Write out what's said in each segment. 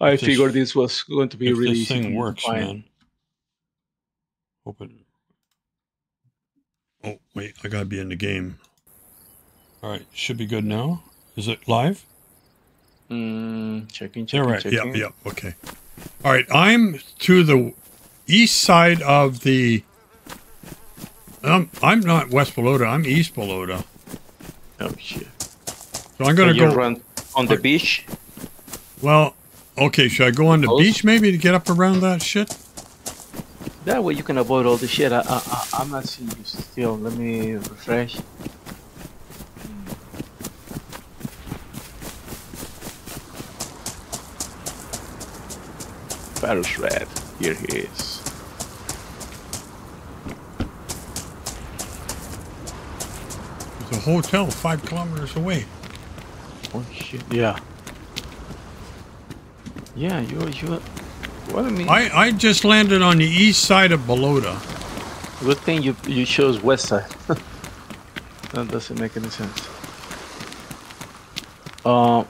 I If figured this was going to be if really this thing works, find. man. Open. Oh wait, I gotta be in the game. All right, should be good now. Is it live? Mm, checking, Yeah, checking, right. checking. Yep, yep. Okay. All right, I'm to the east side of the. Um, I'm not West Balota. I'm East Balota. Oh shit! So I'm gonna you go. run on the Alright. beach. Well, okay. Should I go on the Close. beach maybe to get up around that shit? That way you can avoid all the shit. I, I, I, I'm not seeing you still. Let me refresh. Paris Red. Here he is. There's a hotel five kilometers away. Oh shit! Yeah. Yeah, you you. What I mean? I I just landed on the east side of Balota. Good thing you you chose west side. that doesn't make any sense. Uh,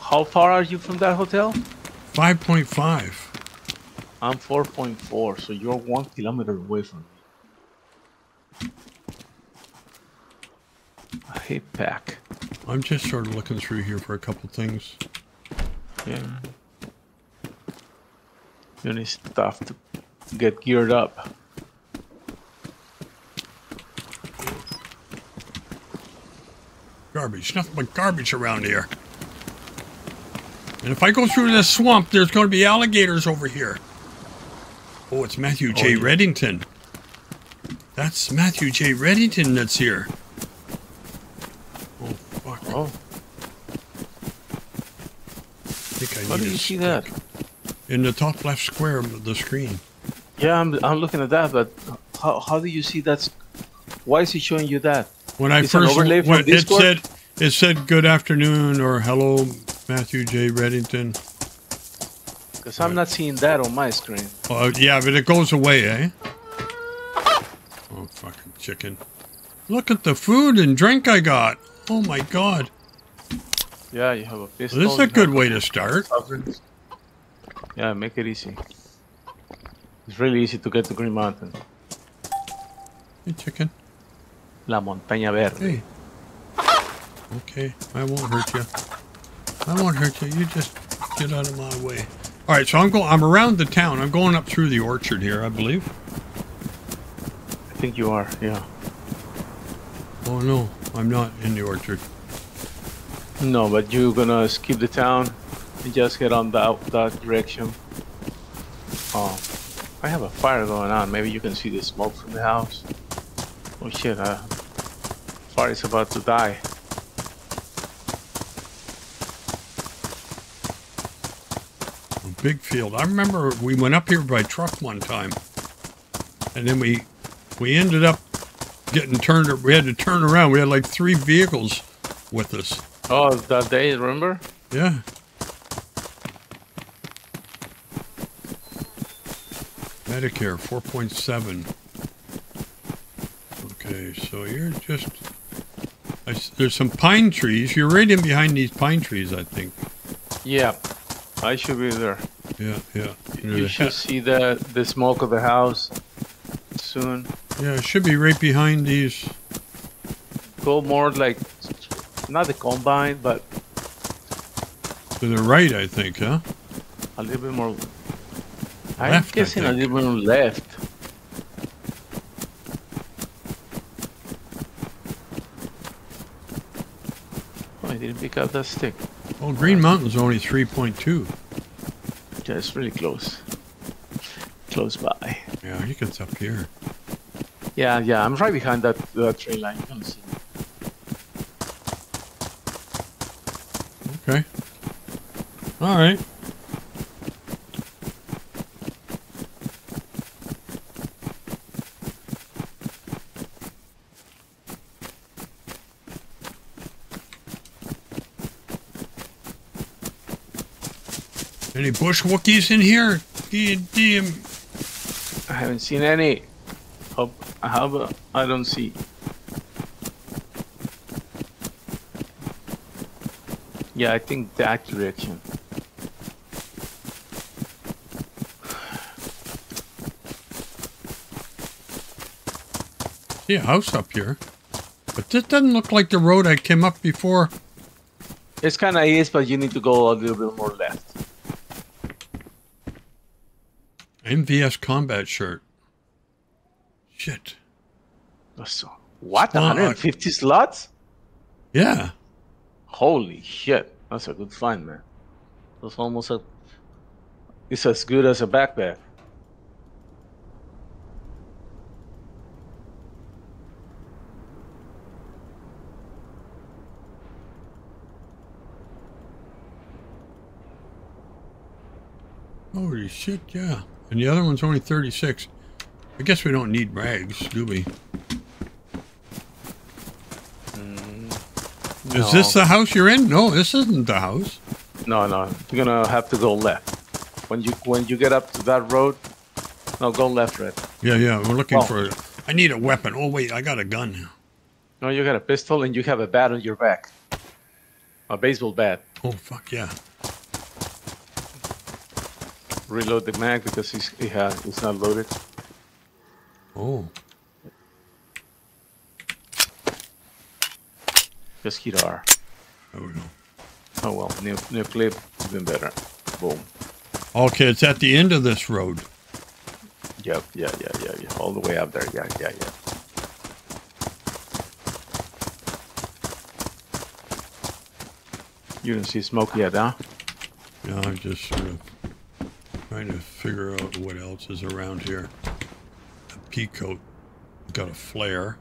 how far are you from that hotel? Five point five. I'm 4.4, so you're one kilometer away from me. I hate pack. I'm just sort of looking through here for a couple things. Yeah. You need stuff to get geared up. Garbage. Nothing but garbage around here. And if I go through this swamp, there's going to be alligators over here. Oh, it's Matthew J. Oh, yeah. Reddington. That's Matthew J. Reddington that's here. Oh, fuck. Oh, I think I how do you see that? In the top left square of the screen. Yeah, I'm, I'm looking at that, but how, how do you see that? Why is it showing you that? When I It's first when it Discord? said it said good afternoon or hello Matthew J. Reddington. Because I'm not seeing that on my screen. Oh yeah, but it goes away, eh? Oh fucking chicken. Look at the food and drink I got. Oh my god. Yeah, you have a pistol. This is a good way to start. Yeah, make it easy. It's really easy to get to Green Mountain. Hey chicken. La Montaña Verde. Hey. Okay, I won't hurt you. I won't hurt you. You just get out of my way. All right, so I'm going. I'm around the town. I'm going up through the orchard here, I believe. I think you are, yeah. Oh no, I'm not in the orchard. No, but you're gonna skip the town and just head on that, that direction. Oh, I have a fire going on. Maybe you can see the smoke from the house. Oh shit, uh, fire is about to die. A big field. I remember we went up here by truck one time, and then we we ended up getting turned. We had to turn around. We had like three vehicles with us. Oh, that day, remember? Yeah. Medicare 4.7. Okay, so you're just. I there's some pine trees. You're right in behind these pine trees, I think. Yeah, I should be there. Yeah, yeah. You should see the the smoke of the house soon. yeah, it should be right behind these. Go more like not the combine, but To the right, I think, huh? a little bit more. I'm Left, I guessing a think. little bit left. Oh, I didn't pick up that stick. Well, Green Mountain's only 3.2. Yeah, it's really close. Close by. Yeah, he gets up here. Yeah, yeah, I'm right behind that, that tree line. You can see. Okay. All right. any bush wookies in here? Damn. I haven't seen any. Hope I have a, I don't see. Yeah, I think that direction. See a house up here. But this doesn't look like the road I came up before. It's kind of is, but you need to go a little bit more left. MVS combat shirt. Shit. So, what? Well, I- 150 slots? Yeah. Holy shit. That's a good find, man. That's almost a. It's as good as a backpack. Holy shit, yeah. And the other one's only 36. I guess we don't need rags, do we? Mm, Is this the house you're in? No, this isn't the house. No, no. You're gonna have to go left. When you when you get up to that road, no, go left, Red. Yeah, yeah, we're looking Oh. for... I need a weapon. Oh, wait, I got a gun now. No, you got a pistol and you have a bat on your back. A baseball bat. Oh, fuck, yeah. Reload the mag because he's, he has, it's not loaded. Oh, Just hit R. there we go. Oh well, new, new clip, even better. Boom. Okay, it's at the end of this road. Yep, yeah, yeah, yeah, yeah. All the way up there. Yeah, yeah, yeah. You didn't see smoke yet, huh? Yeah, I'm just sort of trying to figure out what else is around here. A pea coat. Got a flare.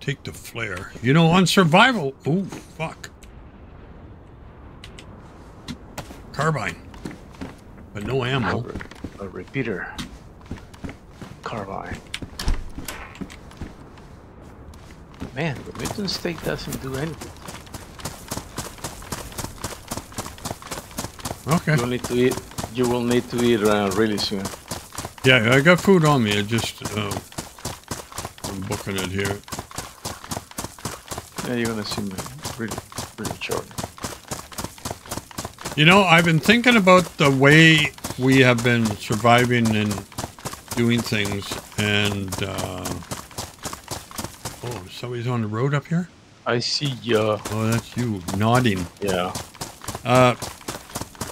Take the flare. You know, on survival. Oh, fuck. Carbine. But no ammo. A repeater. Carbine. Man, the Midland State doesn't do anything. Okay. You'll need to eat. You will need to eat uh, really soon. Yeah, I got food on me. I just, uh, I'm booking it here. Yeah, you're gonna see me really, really short. You know, I've been thinking about the way we have been surviving and doing things, and uh, oh, somebody's on the road up here. I see. Uh, Oh, that's you nodding. yeah. Uh,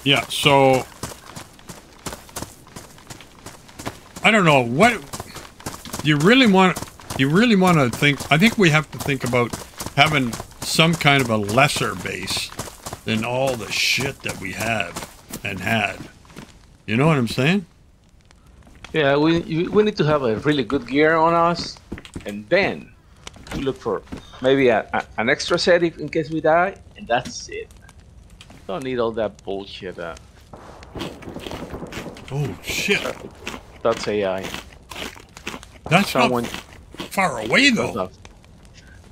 yeah. So I don't know what you really want. You really want to think. I think we have to think about having some kind of a lesser base than all the shit that we have and had. You know what I'm saying? Yeah, we we need to have a really good gear on us, and then we look for maybe a, a, an extra set if, in case we die, and that's it. Don't need all that bullshit. Uh, Oh shit! that's AI. That's Someone. far away That's, though. not-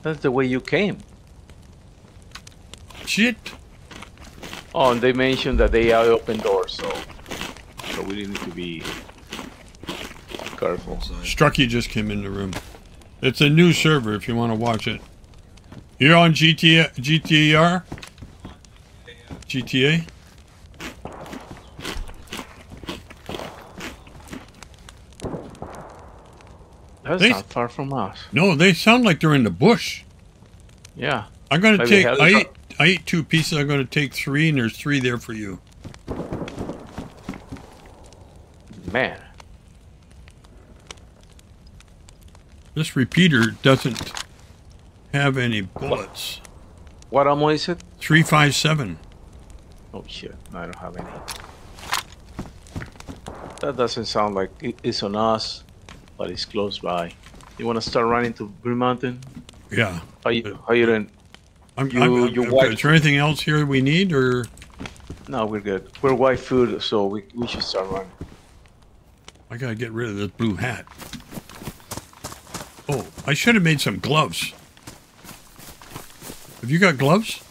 that's the way you came. Shit. Oh, and they mentioned that they are open doors, so so we need to be careful. Strucky just came in the room. It's a new server if you want to watch it. You're on GTA, GTR? GTA? That's They- not far from us. No, they sound like they're in the bush. Yeah. I'm gonna Maybe take. I ate, I ate two pieces. I'm gonna take three, and there's three there for you. Man. This repeater doesn't have any bullets. What ammo is it? Three five seven. Oh shit, no, I don't have any. That doesn't sound like it's on us, but it's close by. You want to start running to Green Mountain? Yeah. How you, how you doing? I'm, You- I'm, I'm- your wife- is there anything else here we need, or No, we're good. We're white food, so we, we should start running. I gotta get rid of this blue hat? Oh, I should have made some gloves. Have you got gloves?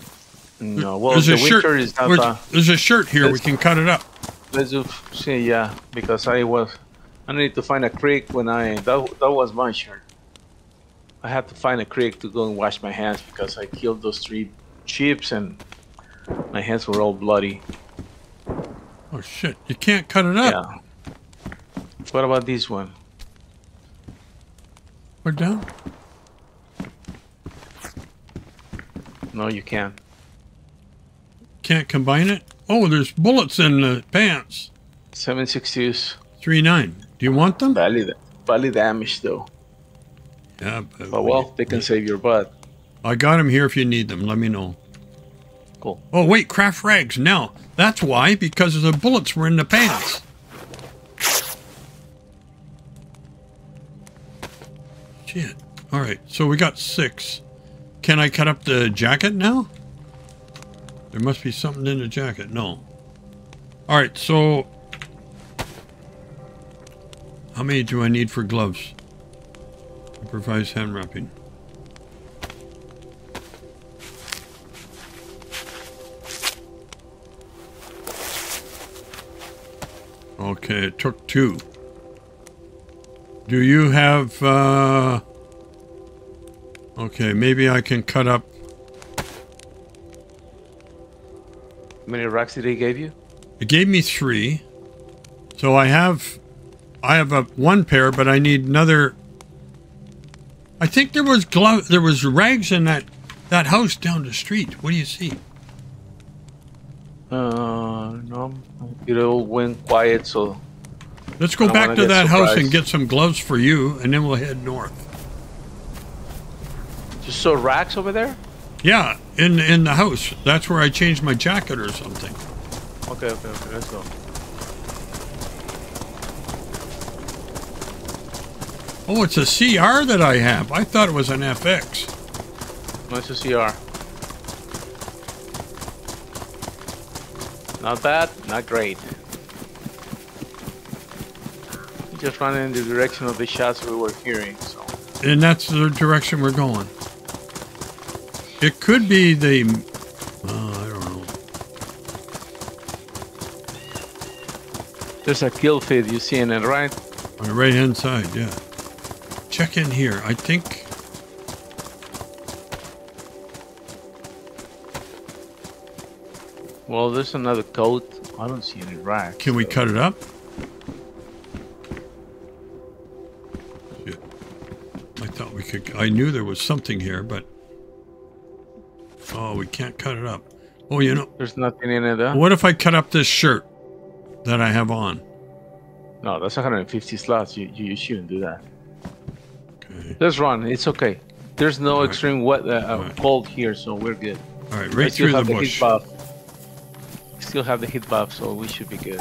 No, well, there's the a shirt. winter is not. Uh, there's a shirt here. We can cut it up. let's just see, yeah, because I was, I need to find a creek when I that that was my shirt. I had to find a creek to go and wash my hands because I killed those three sheeps and my hands were all bloody. Oh shit! You can't cut it up. Yeah. What about this one? We're down. No, you can't. Can't combine it. Oh, there's bullets in the pants. 762s. Three nine. Do you want them? Badly, badly damaged though. Yeah, but, But well, they can save your butt. I got them here if you need them. Let me know. Cool. Oh wait, craft rags. Now that's why because the bullets were in the pants. Shit. All right, so we got six. Can I cut up the jacket now? There must be something in the jacket. No. All right, so how many do I need for gloves? Improvised hand wrapping. Okay, it took two. Do you have, uh... Okay, maybe I can cut up... How many racks did they give you? It gave me three. So I have... I have a one pair, but I need another... I think there was glove... There was rags in that, that house down the street. What do you see? Uh, no. It all went quiet, so Let's go back to that house and get some gloves for you, and then we'll head north. just saw racks over there. Yeah, in in the house. That's where I changed my jacket or something. Okay, okay, okay. Let's go. Oh, it's ACR that I have. I thought it was an FX. Nice ACR. Not bad, not great. Just running in the direction of the shots we were hearing, so. And that's the direction we're going. It could be the... Oh, I don't know. There's a kill feed, you seeing it, right? On the right-hand side, yeah. Check in here. I think... Well, there's another coat. I don't see any racks. Can we cut it up? Shit. I thought we could... I knew there was something here, but... Can't cut it up. Oh, you know... There's nothing in it, huh? What if I cut up this shirt that I have on? No, that's 150 slots. You, you, you shouldn't do that. Okay. Let's run. It's okay. There's no extreme wet, uh, uh, Alright. cold here, so we're good. All right, right still through the have the bush. Still have the hit buff, so we should be good.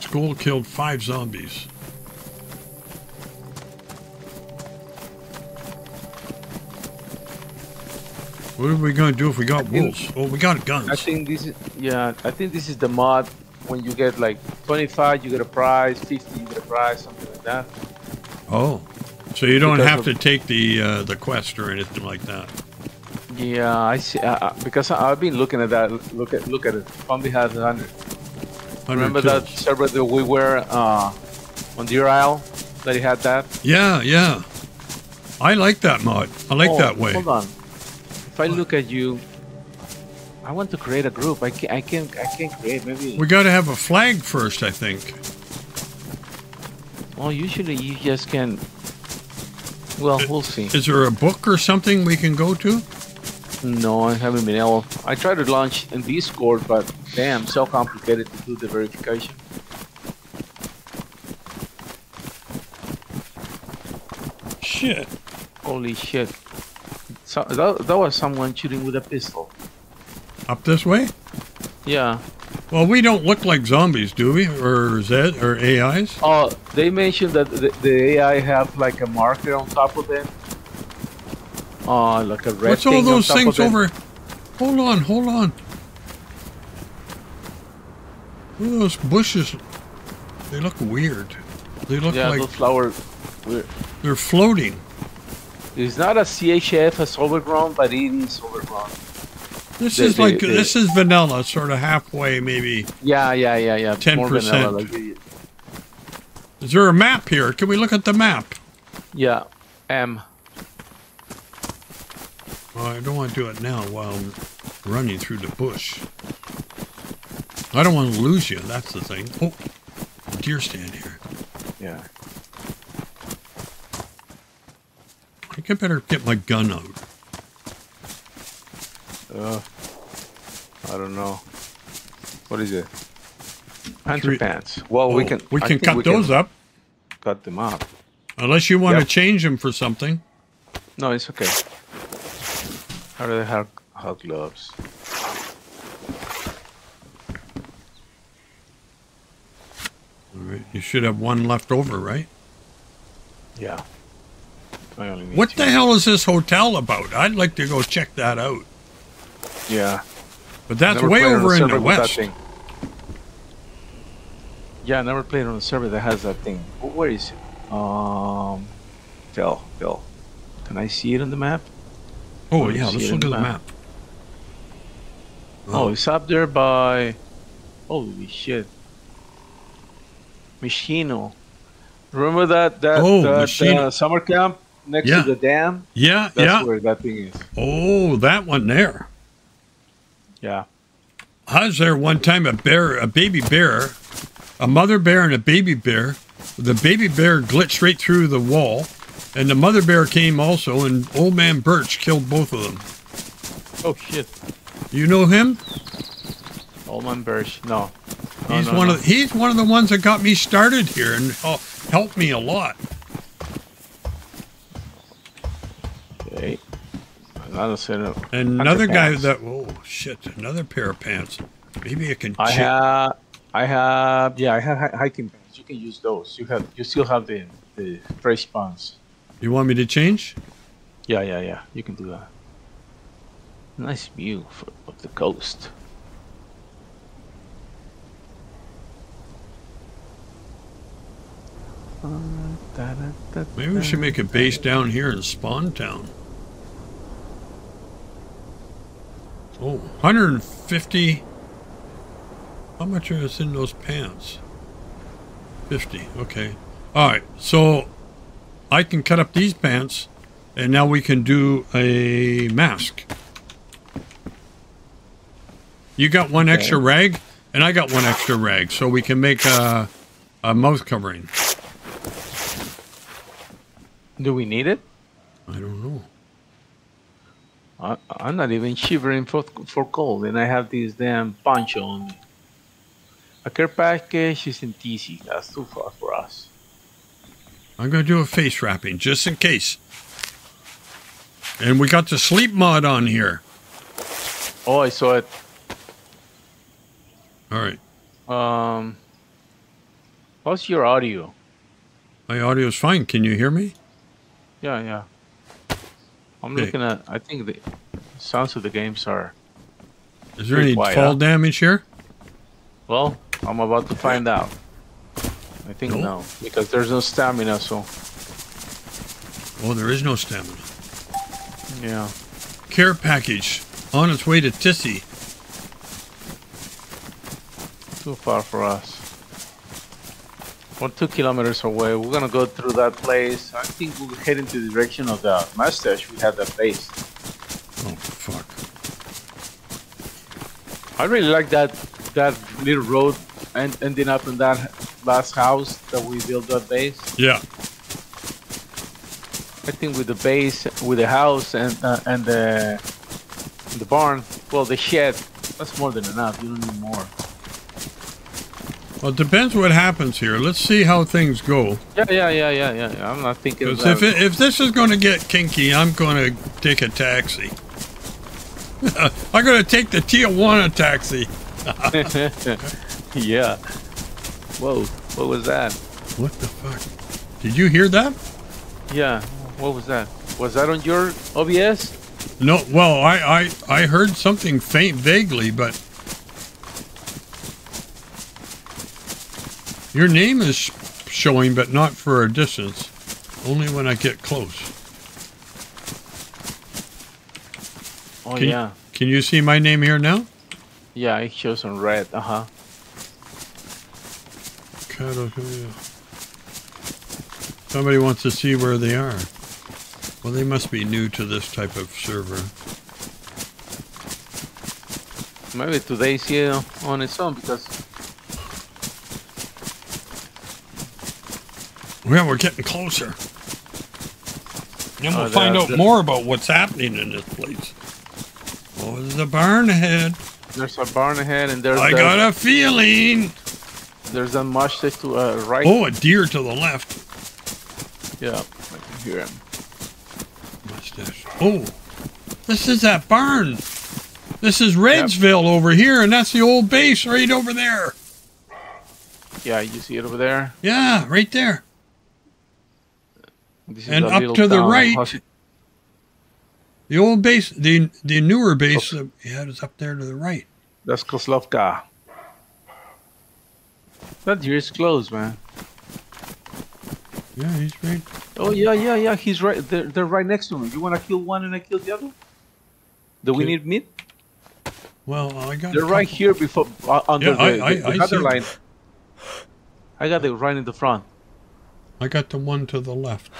Skull killed five zombies. What are we going to do if we got wolves? Oh, we got guns. I think this is yeah. I think this is the mod when you get like 25, you get a prize. 50, you get a prize, something like that. oh, so you don't Because have to take the uh, the quest or anything like that. Yeah, I see. Uh, uh, because I, I've been looking at that. Look at look at it. Zombie has 100. 100 Remember that server that we were uh, on Deer Isle? That he had that. Yeah, yeah. I like that mod. I like Oh, that way. Hold on. If I look at you, I want to create a group. I can't. I can I can create maybe. We got to have a flag first, I think. Well, usually you just can. Well, we'll see. Is there a book or something we can go to? No, I haven't been able. I tried to launch in Discord, but damn, so complicated to do the verification. Shit. Holy shit! So that, that was someone shooting with a pistol. Up this way? Yeah. Well, we don't look like zombies, do we? Or Zed or AIs? Oh, uh, they mentioned that the, the AI have like a marker on top of them. Oh, uh, like a red What's thing all on those things over? Hold on, hold on. What are those bushes? They look weird. They look Yeah, like those flowers. Weird. they're floating. It's not a CHF as overgrown, but it is overgrown. This They- is they- like they- this is vanilla, sort of halfway, maybe. Yeah, yeah, yeah, yeah. 10%. vanilla, like Is there a map here? Can we look at the map? yeah, M. Oh, I don't want to do it now while I'm running through the bush. I don't want to lose you. That's the thing. Oh, deer stand here. Yeah. I think I better get my gun out. Uh, I don't know. What is it? Pants Three- pants? Well, we Oh, can. We can cut we those up. Cut them up. Unless you want to change them for something. No, it's okay. How do they have hot gloves? All right, You should have one left over, right? Yeah. I only need What the hell is this hotel about? I'd like to go check that out. Yeah. But that's way over in the west. Yeah, I never played on a server that has that thing. Wh- Where is it? Um, Phil, Phil. Can I see it on the map? Oh, Oh, yeah, let's look at the map. map. Oh, it's up there by. Holy shit. Machino. Remember that that, Oh, that uh, summer camp next Yeah. to the dam? Yeah, That's yeah. where that thing is. Oh, that one there. Yeah. I was there one time, a bear, a baby bear, a mother bear and a baby bear. The baby bear glitched right through the wall, and the mother bear came also, and old man Birch killed both of them. Oh shit. You know him? Old man Birch. No. No, He's no, one no. of he's one of the ones that got me started here and uh, helped me a lot. Okay. Another set of. Another guy pants. that oh shit, another pair of pants. Maybe I can. I check- have. I have. Yeah, I have hiking pants. You can use those. You have. You still have the the fresh pants. You want me to change? Yeah, yeah, yeah. You can do that. Nice view for, of the coast. Maybe we should make a base down here in Spawn Town. Oh, 150. How much is in those pants? 50. Okay. All right. So I can cut up these pants and now we can do a mask. You got one extra rag and I got one extra rag so we can make a, a mouth covering. Do we need it? I don't know. I, I'm not even shivering for for cold, and I have this damn poncho on me. A care package isn't easy. That's too far for us. I'm going to do a face wrapping just in case. And we got the sleep mod on here. Oh, I saw it. All right. Um, how's your audio? My audio's fine. Can you hear me? Yeah, yeah. I'm Okay. looking at. I think the sounds of the games are. Is there any quiet, fall huh? damage here? Well, I'm about to find out. I think No? no, because there's no stamina. So Oh, there is no stamina. yeah. Care package on its way to Tisy. Too far for us. We're two kilometers away. We're gonna go through that place. I think we'll head into the direction of the mustache. We had that base. Oh, fuck. I really like that that little road and ending up in that last house that we built that base. Yeah. I think with the base, with the house and uh, and the the barn, well, the shed, that's more than enough. You don't need more. Well, it depends what happens here. Let's see how things go. Yeah, yeah, yeah, yeah, yeah. I'm not thinking. Because if, it, if this is going to get kinky, I'm going to take a taxi. I'm going to take the Tijuana taxi. yeah. Whoa, what was that? What the fuck? Did you hear that? Yeah, what was that? Was that on your OBS? No, well, I, I, I heard something faint vaguely, but your name is showing, but not for a distance. Only when I get close. Oh Can you- yeah, Can you see my name here now? yeah. It shows on red. Uh huh. Somebody wants to see where they are. Well, they must be new to this type of server. Maybe today's here on its own because Well, we're getting closer. then we'll Oh, find out more about what's happening in this place. Oh, there's a barn ahead. There's a barn ahead, and there's I got a feeling. there's a mustache to uh, right. Oh, a deer to the left. Yeah, I can hear him. Mustache. Oh, this is that barn. This is Redsville over here, and that's the old base right over there. Yeah, you see it over there. Yeah, right there. This is And up to the right- The old base, the the newer base, uh, yeah, is up there to the right. That's Kozlovka. That deer is close, man. Yeah, he's right. Oh yeah, yeah, yeah. He's right. They're, they're right next to him. You want to kill one and I kill the other? Do we need meat? Well, I got. They're right here before uh, under Yeah, the, I- I- the I other line. I got it right in the front. I got the one to the left.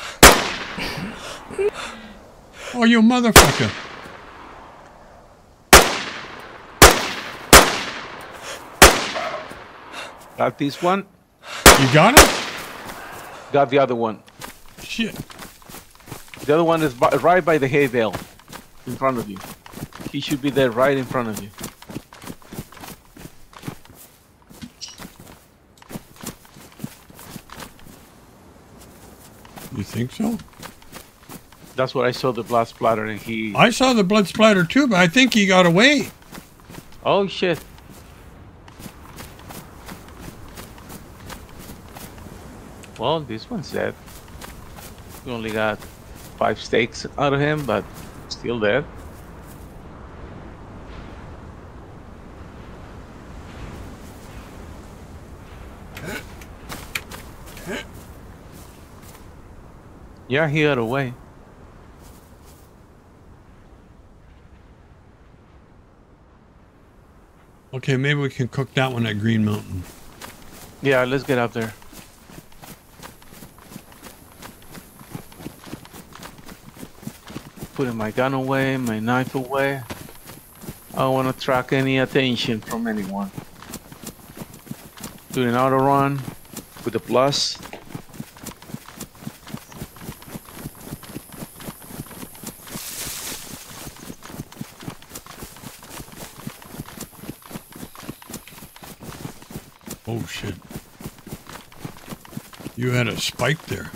Oh, you motherfucker! Got this one. You got it? Got the other one. Shit. The other one is by, right by the hay bale, in front of you. He should be there, right in front of you. You think so? That's what I saw the blood splatter, and he. I saw the blood splatter too, but I think he got away. Oh shit! Well, this one's dead. We only got five stakes out of him, but still dead. Yeah, he got away. Okay, maybe we can cook that one at Green Mountain. Yeah, let's get up there. Putting my gun away, my knife away. I don't want to attract any attention from anyone. Doing an auto run with the plus. Oh shit. You had a spike there.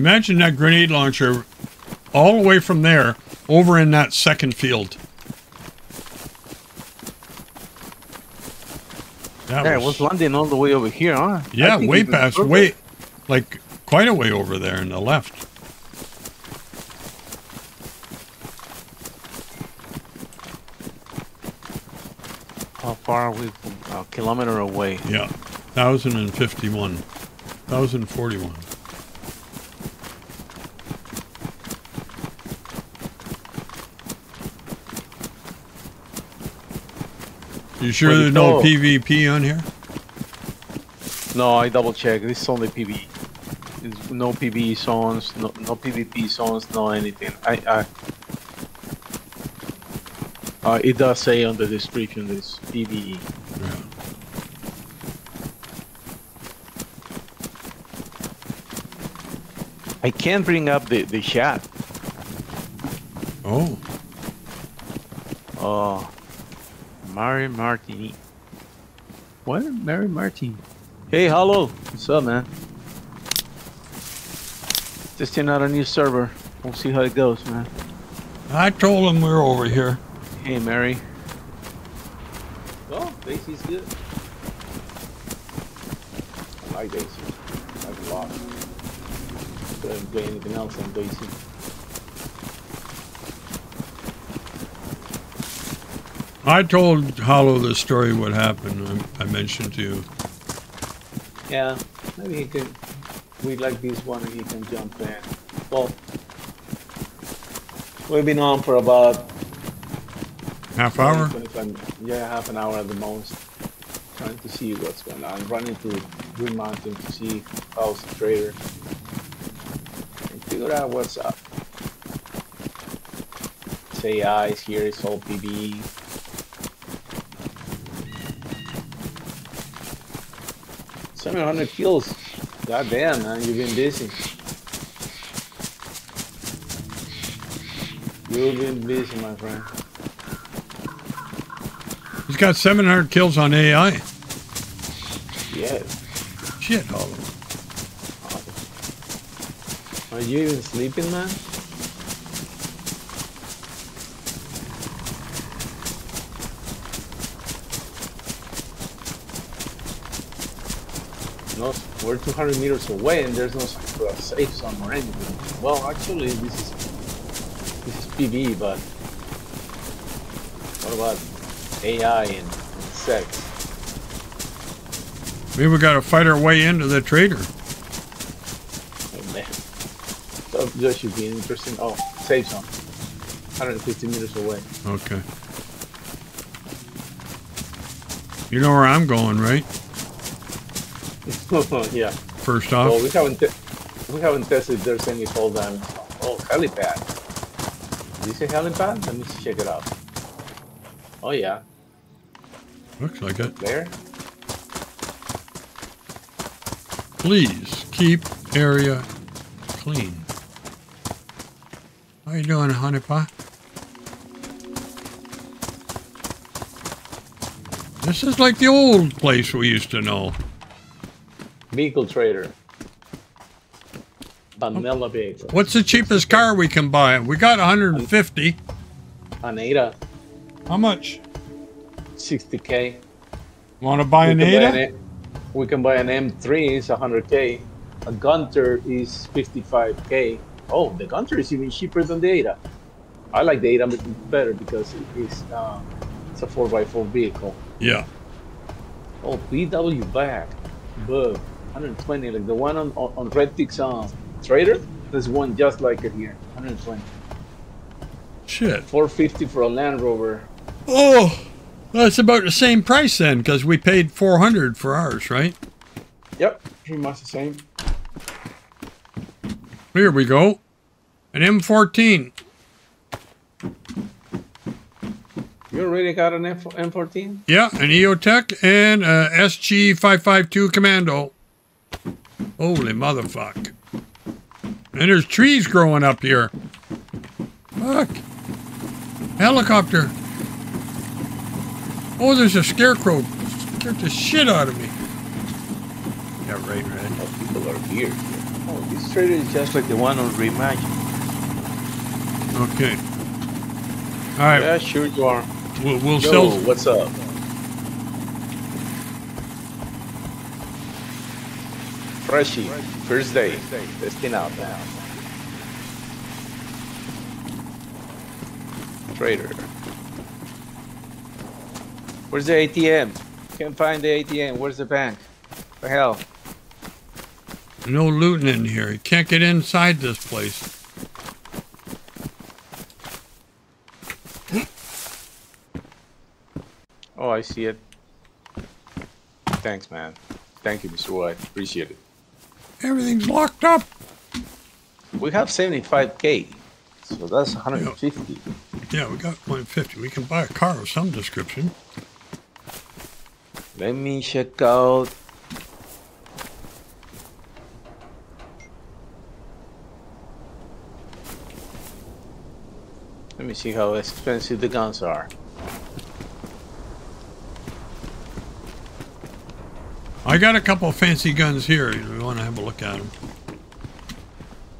Imagine that grenade launcher all the way from there over in that second field. That yeah, was, it was landing all the way over here, huh? Yeah, way past, way, like quite a way over there in the left. How far are we? A kilometer away. Yeah, 1,051, 1,041. You sure there's no? PvP on here? No, I double checked. This is only PvE. There's no PvE zones, no, no PvP zones, no anything. I, I uh, it does say on the description this. PvE. Yeah. I can't bring up the, the chat. Oh, Oh, Mary Martini. What? Mary Martin. Hey, hello. What's up, man? Testing out a new server. We'll see how it goes, man. I told him we we're over here. Hey, Mary. Well, DayZ's good. I like DayZ. I like a lot. Couldn't play anything else on Daisy. I told Hollow the story what happened. I, I mentioned to you. Yeah, maybe he can. We'd like this one, and he can jump in. Well, we've been on for about Half hour? 25 yeah, half an hour at the most. Trying to see what's going on. Running to Green Mountain to see how's the trader. And figure out what's up. Ah, it's AI is here, it's all PB. Seven hundred kills. God damn man, you've been busy. You've been busy, my friend. He's got 700 kills on AI. Yeah. Shit, Hollow. Are you even sleeping, man? No, we're 200 meters away and there's no safe zone or anything. Well, actually, this is this is PB, but what about AI and, and sex? Maybe we got to fight our way into the trader. Oh, man. So that should be interesting. Oh, safe zone. 150 meters away. Okay. You know where I'm going, right? yeah. First off. Well, we haven't we haven't tested if there's any fall damage. Oh, helipad. Did you say helipad? Let me check it out. Oh yeah, Looks like it. there. Please keep area clean. How you doing, honey pie? This is like the old place we used to know. Vehicle trader. Vanilla vehicle. What's the cheapest car we can buy? We got 150. An Ada, How much? 60k. Want to buy We an can buy Ada? an We can buy an M3, it's 100k. A Gunter is 55k. Oh, the Gunter is even cheaper than the Ada. I like the Ada better because it is uh, it's a 4x4 vehicle. Yeah. Oh, PW back. Bug. 120, like the one on, on, on RedTic's uh, Trader. There's one just like it here. 120. Shit. 450 for a Land Rover. Oh, that's about the same price then, because we paid 400 for ours, right? Yep, pretty much the same. Here we go. An M14. You already got an M- M14? Yeah, an EOTech and a SG552 Commando. Holy motherfuck. And there's trees growing up here. Fuck. Helicopter. Oh, there's a scarecrow. Scared the shit out of me. Yeah, right, Red. Oh, people are here. Oh, this trailer is just like the one on Reimagine. Okay. All right, Yeah, sure you are. we'll, we'll Yo, sell. what's up? Freshie, first day. Testing out now. Trader. Where's the ATM? Can't find the ATM. Where's the bank? The hell? No looting in here. You can't get inside this place. Oh, I see it. Thanks, man. Thank you, Mr. White. Appreciate it. Everything's locked up. We have 75k, so that's 150. Yeah, we got 150. We can buy a car of some description. Let me check out. Let me see how expensive the guns are. I got a couple of fancy guns here. You want to have a look at them?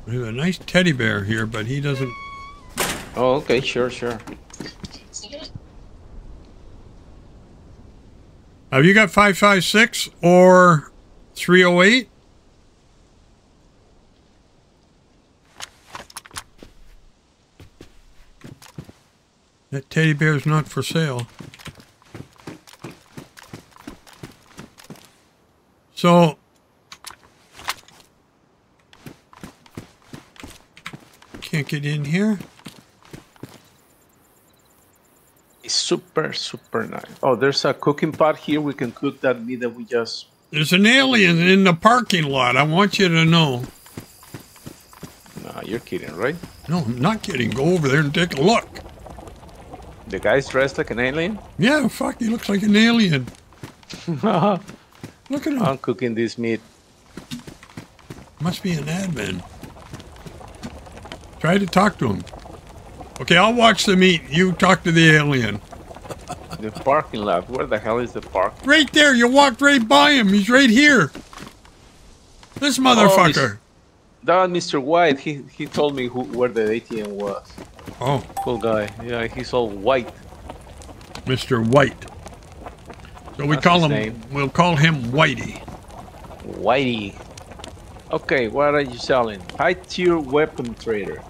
We have a nice teddy bear here, but he doesn't. Oh, okay, sure, sure. Have you got 556 or 308? That teddy bear's not for sale. So, can't get in here. It's Super, super nice. Oh, there's a cooking pot here. We can cook that meat that we just. There's an alien in the parking lot. I want you to know. Nah, you're kidding, right? No, I'm not kidding. Go over there and take a look. The guy's dressed like an alien? Yeah, fuck, he looks like an alien. Look at him. I'm cooking this meat. Must be an admin. Try to talk to him. Okay, I'll watch the meat. You talk to the alien. The parking lot. Where the hell is the park? Right there. You walked right by him. He's right here. This oh, motherfucker. that Mr. White. He he told me who where the ATM was. Oh, Cool guy. Yeah, he's all white. Mr. White. So we That's call him. name. We'll call him Whitey. Whitey. Okay, what are you selling? High tier weapon trader.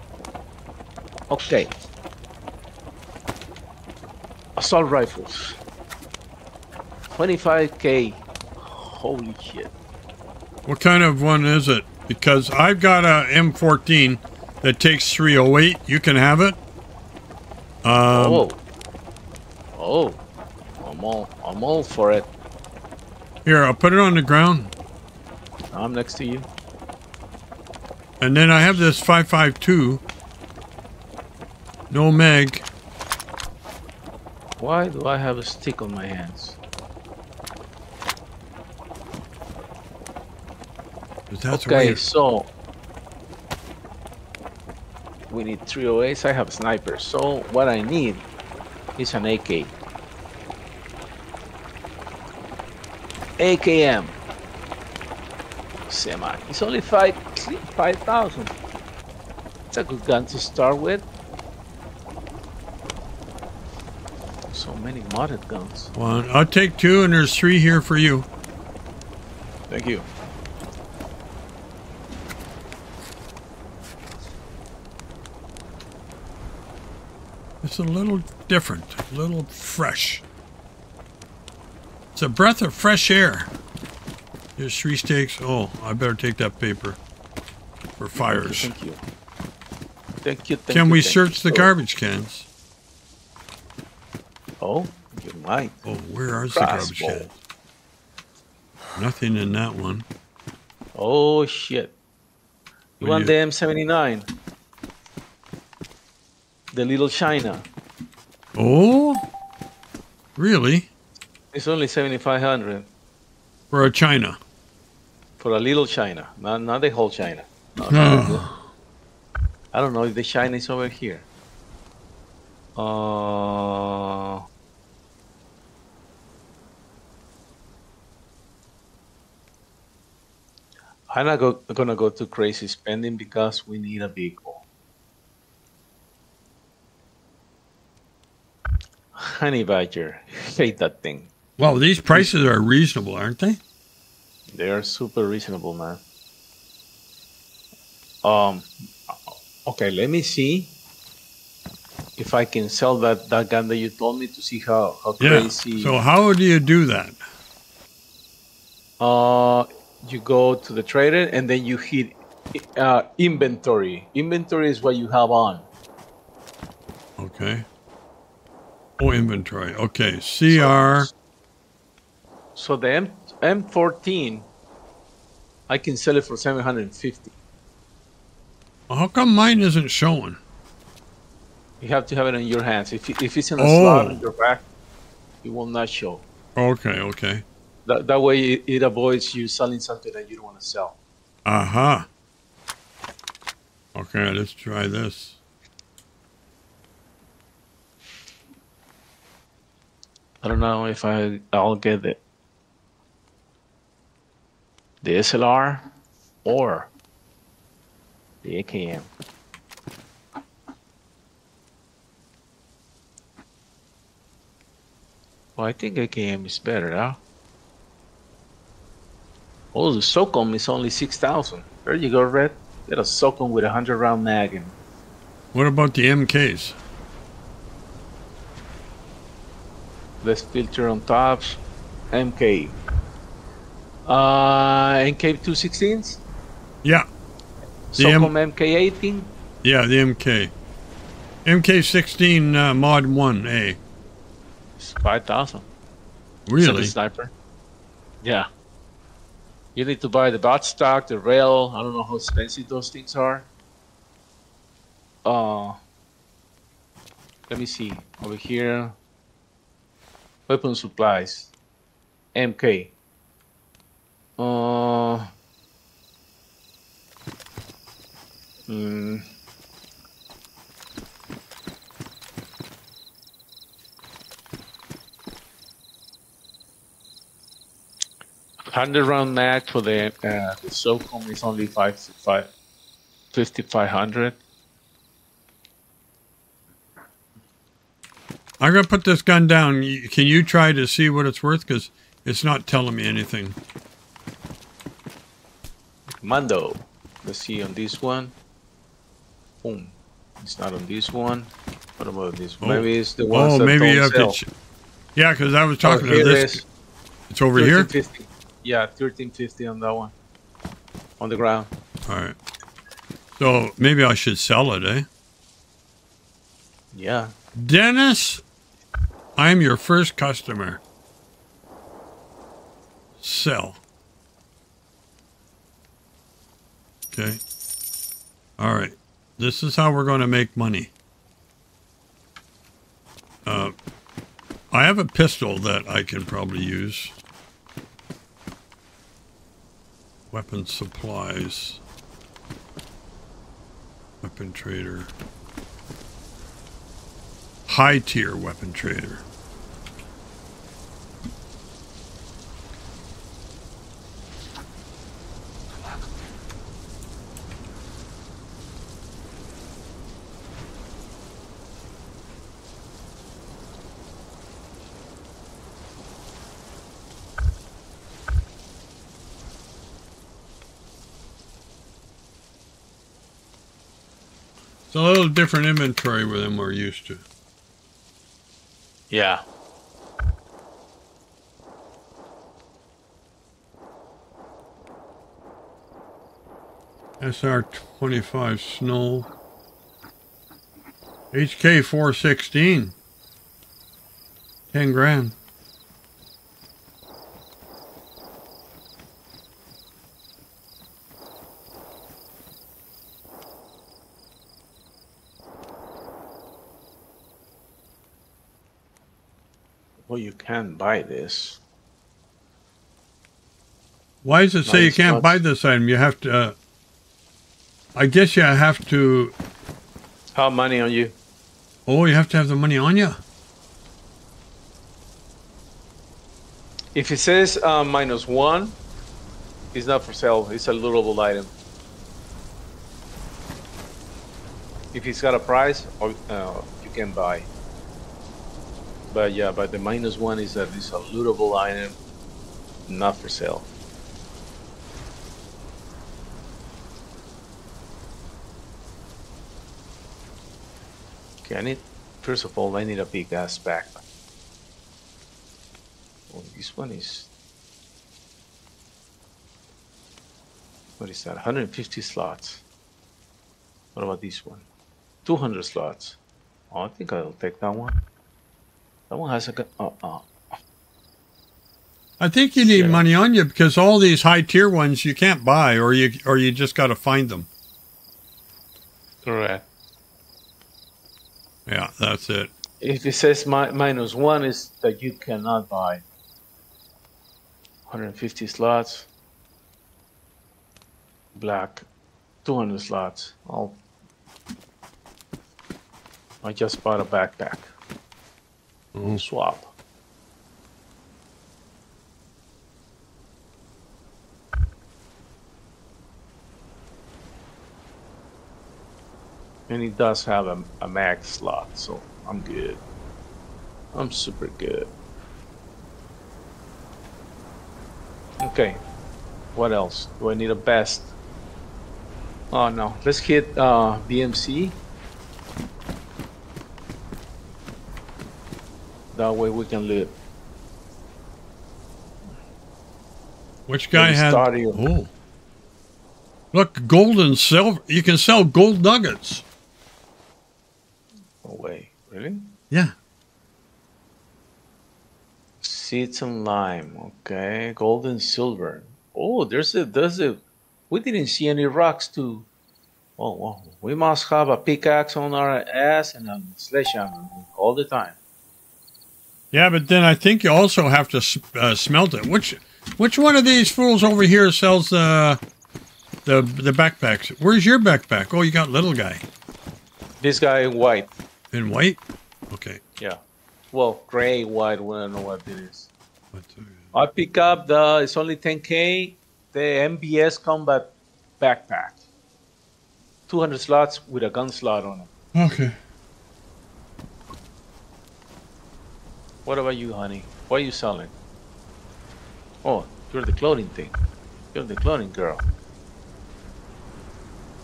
Okay. Assault rifles. 25k. Holy shit. What kind of one is it? Because I've got a M14 that takes 308. You can have it. Um, oh. Oh. I'm all I'm all for it. Here, I'll put it on the ground. I'm next to you. And then I have this 552. No mag. Why do I have a stick on my hands? That's okay, so we need 308s. I have a sniper. So what I need is an AK. AKM. Semi. It's only five five thousand. It's a good gun to start with. So many modded guns. One. I'll take two, and there's three here for you. Thank you. It's a little different, a little fresh. It's a breath of fresh air. Here's three steaks. Oh, I better take that paper for fires. Thank you. Thank you. Thank Can you, we search you. the garbage cans? Oh, you might. Oh, where are the garbage cans? Nothing in that one. Oh shit. You want the M79? The little China. Oh, really? It's only 7500 For a China? for a little China, not not the whole China. No, I don't know if the China is over here. Uh, I'm not go, gonna go too crazy spending because we need a vehicle. Honey Badger, hate that thing. Well, these prices are reasonable, aren't they? They are super reasonable, man. Um, okay, let me see if I can sell that that gun that you told me to see how how Yeah. crazy. So how do you do that? uh, you go to the trader and then you hit uh, inventory. Inventory is what you have on. Okay. Oh, inventory. Okay. CR. So the M M14, I can sell it for 750. How come mine isn't showing? You have to have it in your hands. If if it's in a Oh. slot on your back, it will not show. Okay, okay. That, that way it, it avoids you selling something that you don't want to sell. Aha. Okay, let's try this. I don't know if I I'll get it. The SLR or the AKM. Well, I think AKM is better, huh? Oh, the SOCOM is only 6,000. There you go, Red. Get a SOCOM with a 100 round mag and What about the MKs? Let's filter on tops. MK. Uh, MK 216s? Yeah, The M- MK 18? yeah, the MK. MK16 uh, Mod 1A. It's five thousand. Really? Sniper. Yeah. You need to buy the bot stock, the rail. I don't know how expensive those things are. Uh, let me see over here. Weapon supplies. MK. Uh. Hmm. Hundred round mag for the uh, the SOCOM is only five five fifty five hundred. I'm gonna put this gun down. Can you try to see what it's worth? Because it's not telling me anything. Mando. Let's see on this one. Boom. It's not on this one. What about this one? Oh. Maybe it's the ones Oh, that maybe don't you have sell. to. Yeah, because I was Oh, talking here to this. is. It's over here. 1350. Yeah, thirteen fifty on that one. On the ground. All right. So maybe I should sell it, eh? Yeah. Dennis, I'm your first customer. Sell. Okay. All right. This is how we're going to make money. Uh, I have a pistol that I can probably use. Weapon supplies. Weapon trader high tier weapon trader. Different inventory than we're used to. Yeah. SR 25 Snow. HK 416. 10 grand. Well, you can buy this. Why does it say you can't spots. buy this item? You have to. Uh, I guess you have to. How money on you? Oh, you have to have the money on you. If it says uh, minus one, it's not for sale. It's a lootable item. If it's got a price, or uh, you can buy. But yeah, but the minus one is that it's a lootable item, not for sale. Okay, I need. First of all, I need a big ass backpack. Oh, this one is. What is that? 150 slots. What about this one? 200 slots. Oh, I think I'll take that one. That one has a. Uh, uh. I think you need Sure. money on you because all these high tier ones you can't buy, or you or you just got to find them. Correct. Yeah, that's it. If it says mi- minus one, is that you cannot buy. 150 slots. Black. 200 slots. I'll. I just bought a backpack. Oh. Swap. And it does have a, a max slot, so I'm good. I'm super good. Okay. What else? Do I need a best? Oh no. Let's hit uh, BMC. That way we can live. Which guy had? Oh, look, gold and silver. You can sell gold nuggets. No way. Really? Yeah. Seeds and lime. Okay. Gold and silver. Oh, there's a there's a. We didn't see any rocks too. Oh, we must have a pickaxe on our ass and a sledgehammer all the time. Yeah, but then I think you also have to uh, smelt it. Which which one of these fools over here sells the the the backpacks? Where's your backpack? Oh, you got little guy. This guy in white. In white? Okay. Yeah. Well, gray, white. We don't know what it is. I pick up the. It's only 10k. The MBS combat backpack. 200 slots with a gun slot on it. Okay. What about you, honey? What are you selling? Oh, you're the clothing thing. You're the clothing girl.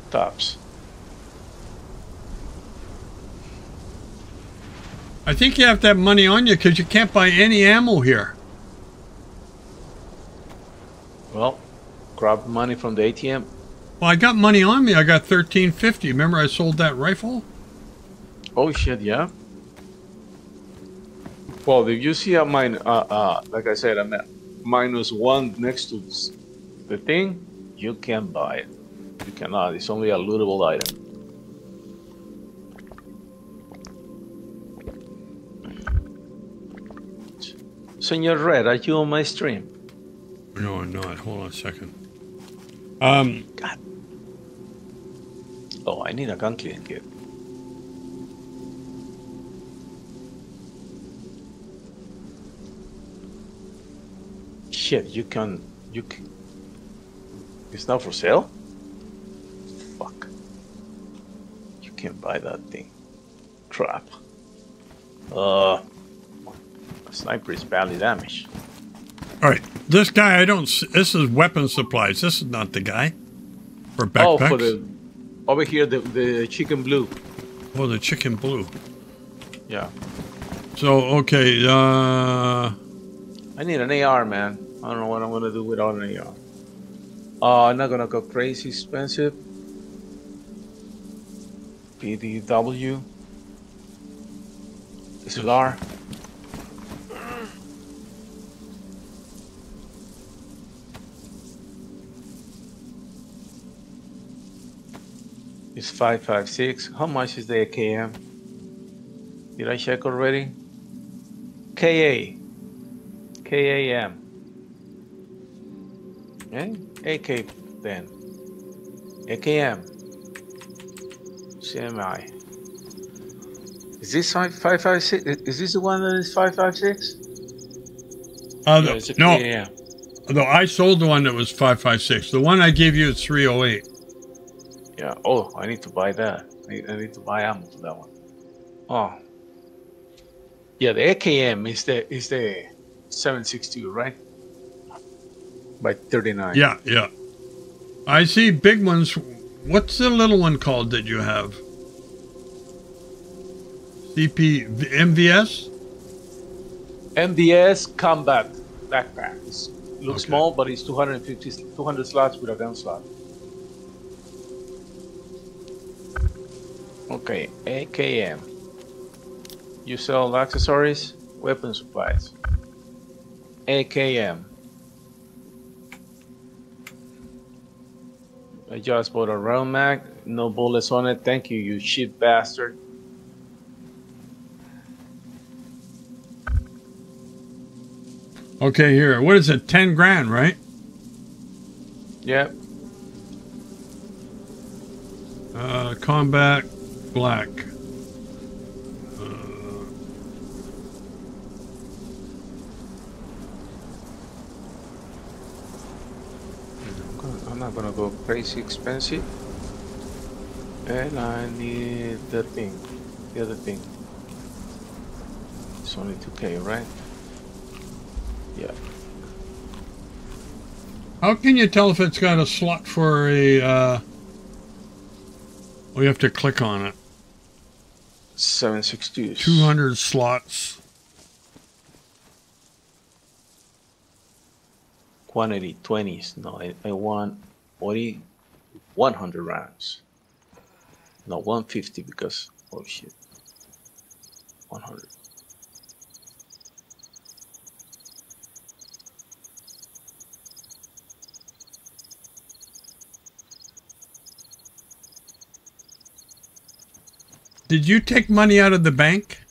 Tops. I think you have to have money on you because you can't buy any ammo here. Well, grab money from the ATM. Well, I got money on me. I got thirteen fifty. Remember, I sold that rifle. Oh shit! Yeah. Well, if you see a mine, uh, uh, like I said, I'm minus one next to the thing, you can buy it. You cannot. It's only a lootable item. Senor Red, are you on my stream? No, I'm not. Hold on a second. Um. God. Oh, I need a gun cleaning kit. Shit, you can, you can. It's not for sale. Fuck. You can't buy that thing. Crap. Uh, a sniper is badly damaged. All right, this guy I don't. s- This is weapon supplies. This is not the guy for backpacks. Oh, for the over here, the the chicken blue. Oh, the chicken blue. Yeah, So okay, uh, I need an AR, man. I don't know what I'm gonna do without an AR. Uh, I'm not gonna go crazy expensive. PDW. SLR. It's 556. How much is the AKM? Did I check already? KA. KAM. Eh? AK then. AKM. CMI. Is this five five five six? Is this the one that is five five six? uh, Yeah, it's a no, KAM. no, I sold the one that was five five six. The one I gave you is three oh eight. Yeah. Oh, I need to buy that. I need, I need to buy ammo for that one. Oh. Yeah, the AKM is the is the 762, right? By 39. Yeah, yeah. I see big ones. What's the little one called that you have? CP MVS. MVS combat backpack. It's, looks Okay. small, but it's 250, 200 slots with a gun slot. Okay, AKM. You sell accessories, weapon supplies. AKM. I just bought a round mag, no bullets on it. Thank you, you shit bastard. Okay, here. What is it? Ten grand, right? Yep. Uh, combat black. Uh, I'm gonna- I'm not gonna go crazy expensive. And I need the thing, the other thing. It's only 2k, right? Yeah. How can you tell if it's got a slot for a? Uh, we have to click on it. 762. Two hundred slots. Quantity 20s. No, I, I want only 100 rounds not 150 because oh shit 100 Did you take money out of the bank?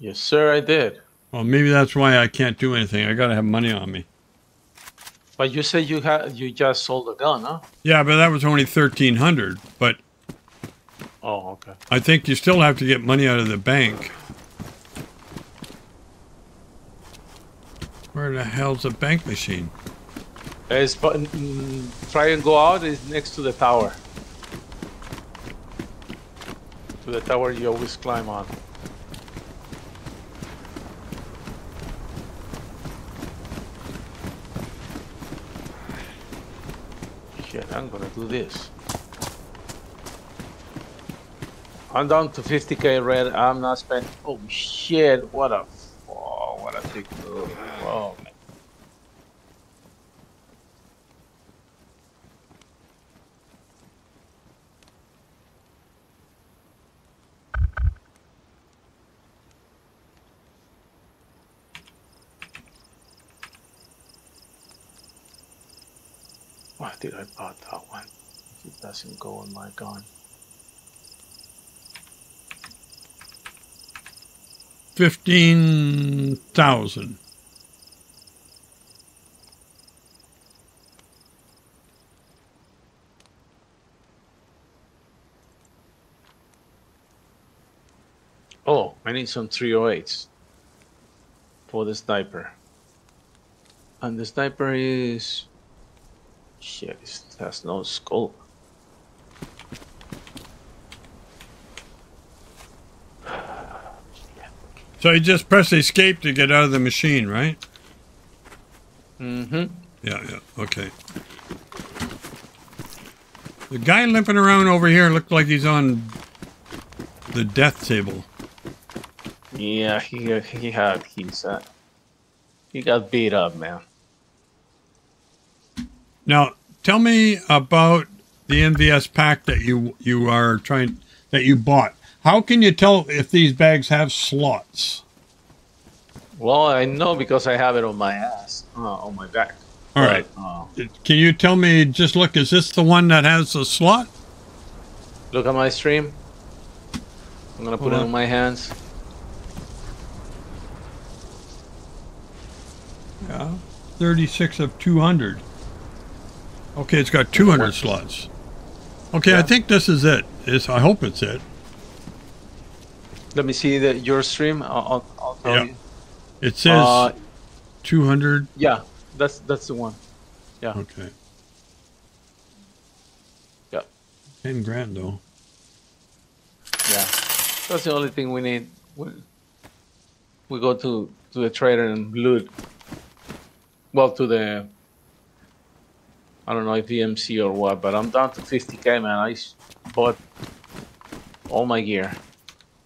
Yes, sir, I did. Well, maybe that's why I can't do anything. I got to have money on me. But you said you had you just sold a gun, huh? Yeah, but that was only thirteen hundred. But Oh, okay. I think you still have to get money out of the bank. Where the hell's the bank machine? It's but mm, try and go out. It's next to the tower. To the tower you always climb on. Shit, I'm gonna do this. I'm down to 50k red. I'm not spending. Oh shit! What a. Oh, what a move. Oh man. Why did I buy that one? It doesn't go on my gun. Fifteen thousand. Oh, I need some 308s for the sniper. And the sniper is. Shit, it has no scope. So you just press escape to get out of the machine, right? Mm hmm. Yeah, yeah. Okay. The guy limping around over here looked like he's on the death table. Yeah, he he had he's uh, he got beat up, man. Now, tell me about the NVS pack that you you are trying that you bought. How can you tell if these bags have slots? Well, I know because I have it on my ass, uh, on my back. All right. Uh, Can you tell me? Just look. Is this the one that has the slot? look at my stream. I'm gonna put Hold it on. on my hands. Yeah. Thirty-six of two hundred. Okay, it's got two hundred slots. Okay, I think this is it. It's, I hope it's it. Let me see the your stream. I'll, I'll, tell Yeah. you. It says Uh, two hundred. yeah, that's that's the one. Yeah. Okay. Yep. Ten grand though. Yeah, that's the only thing we need. We, we go to to the trader and loot. Well, to the I don't know if VMC or what, but I'm down to 50k, man. I bought all my gear.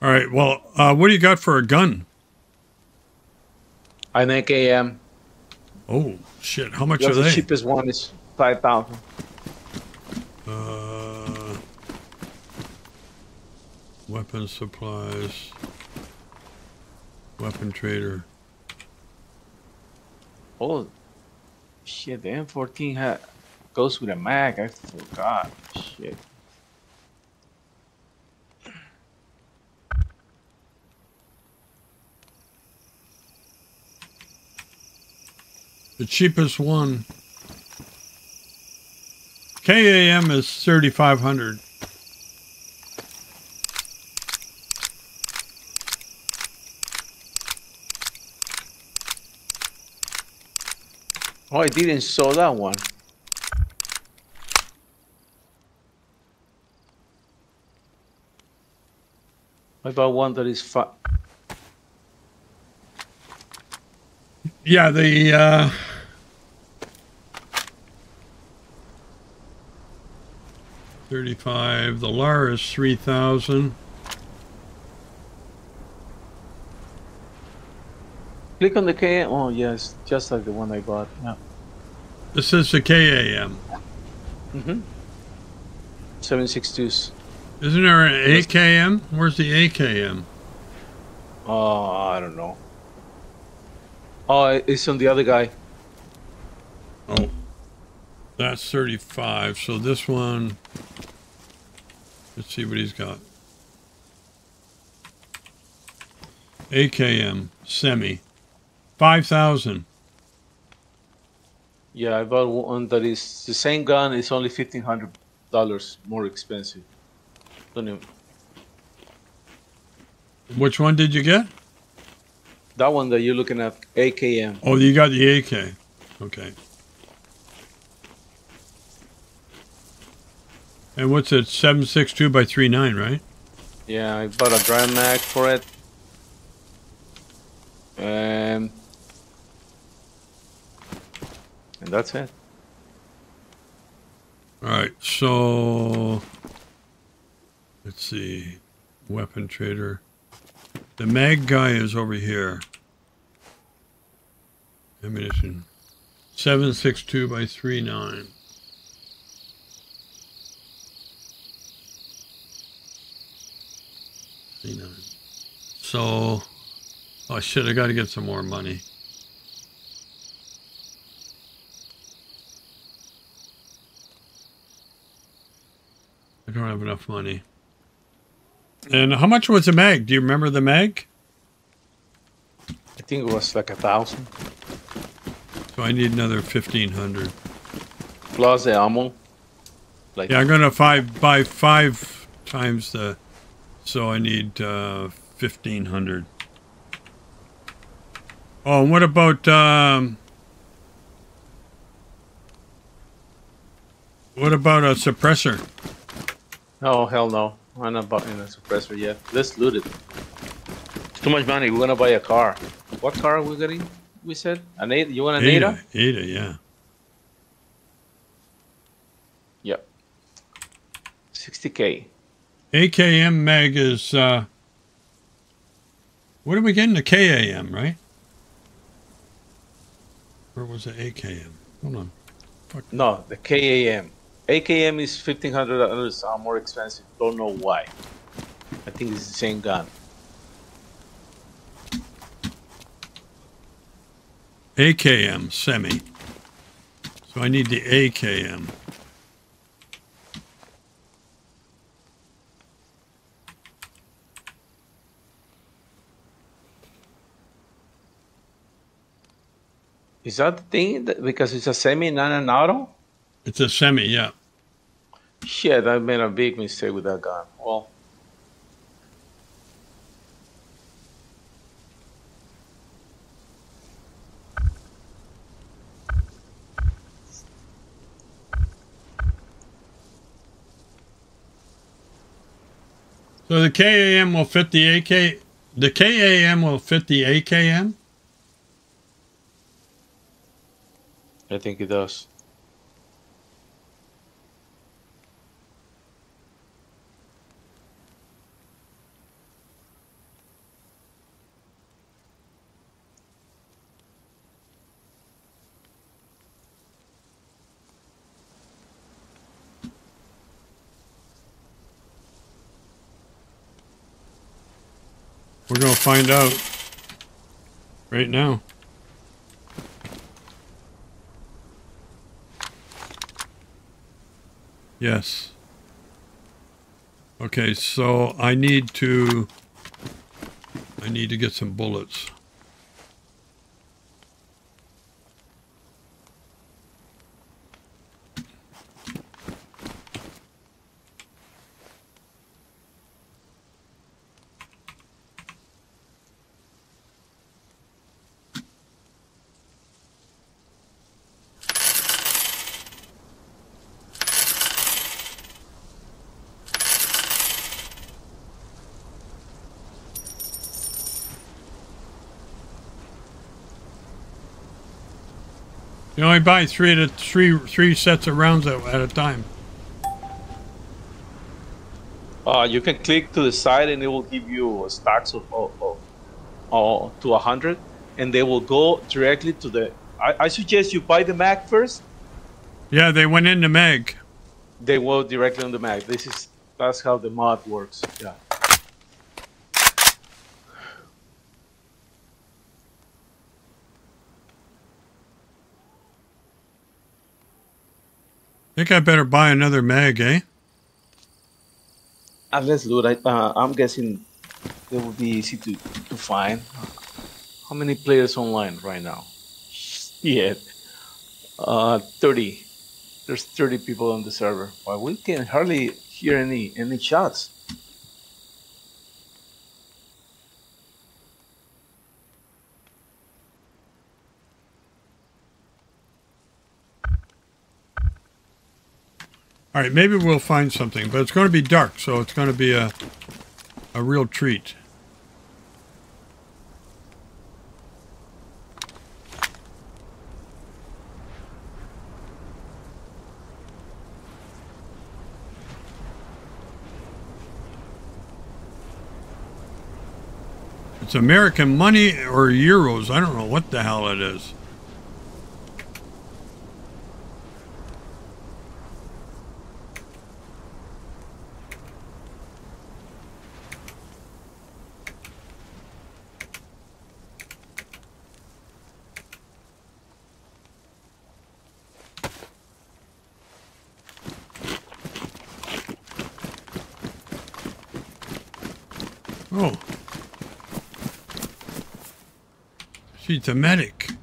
All right. Well, uh, what do you got for a gun? An AKM. Oh shit! How much Just are the they? The cheapest one is five thousand. Uh, weapon supplies. Weapon trader. Oh, shit! The M14 ha goes with a mag. I forgot. Shit. The cheapest one. KAM is thirty five hundred. Oh, I didn't saw that one. What about one that is fa- Yeah, the uh, thirty five. The LAR is three thousand. Click on the KM. Oh, yes, just like the one I bought. Yeah. This is the KAM. Mm-hmm. 762s. Isn't there an AKM? Where's the AKM? Oh, I don't know. Oh, it's on the other guy. Oh, that's 35. So this one, Let's see what he's got. AKM semi. 5,000. Yeah, I bought one that is the same gun, it's only $1,500 more expensive. Don't even... Which one did you get? That one that you're looking at, AKM. Oh, you got the AK. Okay. And what's it? Seven six two by three nine, right? Yeah, I bought a dry mag for it. Um, and that's it. All right. So let's see. Weapon trader. The mag guy is over here. Ammunition. Seven six two by three nine. Three nine. So, oh shit! I got to get some more money. I don't have enough money. And how much was the mag? Do you remember the mag? I think it was like a thousand So I need another fifteen hundred. plus the ammo. Like Yeah, I'm gonna five buy five times the, so I need uh, fifteen hundred. Oh, and what about um? What about a suppressor? Oh hell no! I'm not buying a suppressor yet. Let's loot it. It's too much money. We're gonna buy a car. What car are we getting? We said an eight. You want an Ada? Ada, Ada, yeah. Yep. Sixty k. AKM mag is uh. What are we getting? The KAM, right? Or was it AKM? Hold on. No, the KAM. AKM is fifteen hundred dollars uh, more expensive. Don't know why. I think it's the same gun. AKM semi. So I need the AKM. Is that the thing? That, because it's a semi, not an auto. It's a semi, yeah. Shit, I made a big mistake with that gun. Well, So the KAM will fit the AK. The KAM will fit the AKM. I think it does. We're gonna find out right now. Yes. Okay, so I need to I need to get some bullets. Only buy three at a three three sets of rounds at, a time. Uh, you can click to the side and it will give you stacks of, of, of, of to 100 and they will go directly to the I, I suggest you buy the mag first Yeah, they went in the Meg. they will directly on the mag this is that's how the mod works yeah think I better buy another mag, eh? and let's uh, i'm guessing it will be easy to, to find. How many players online right now? Yeah, uh, 30. There's 30 people on the server. Well, we can hardly hear any any shots. All right, maybe we'll find something, but it's going to be dark, so it's going to be a a real treat. It's American money or euros. I don't know what the hell it is. Oh. She's a medic.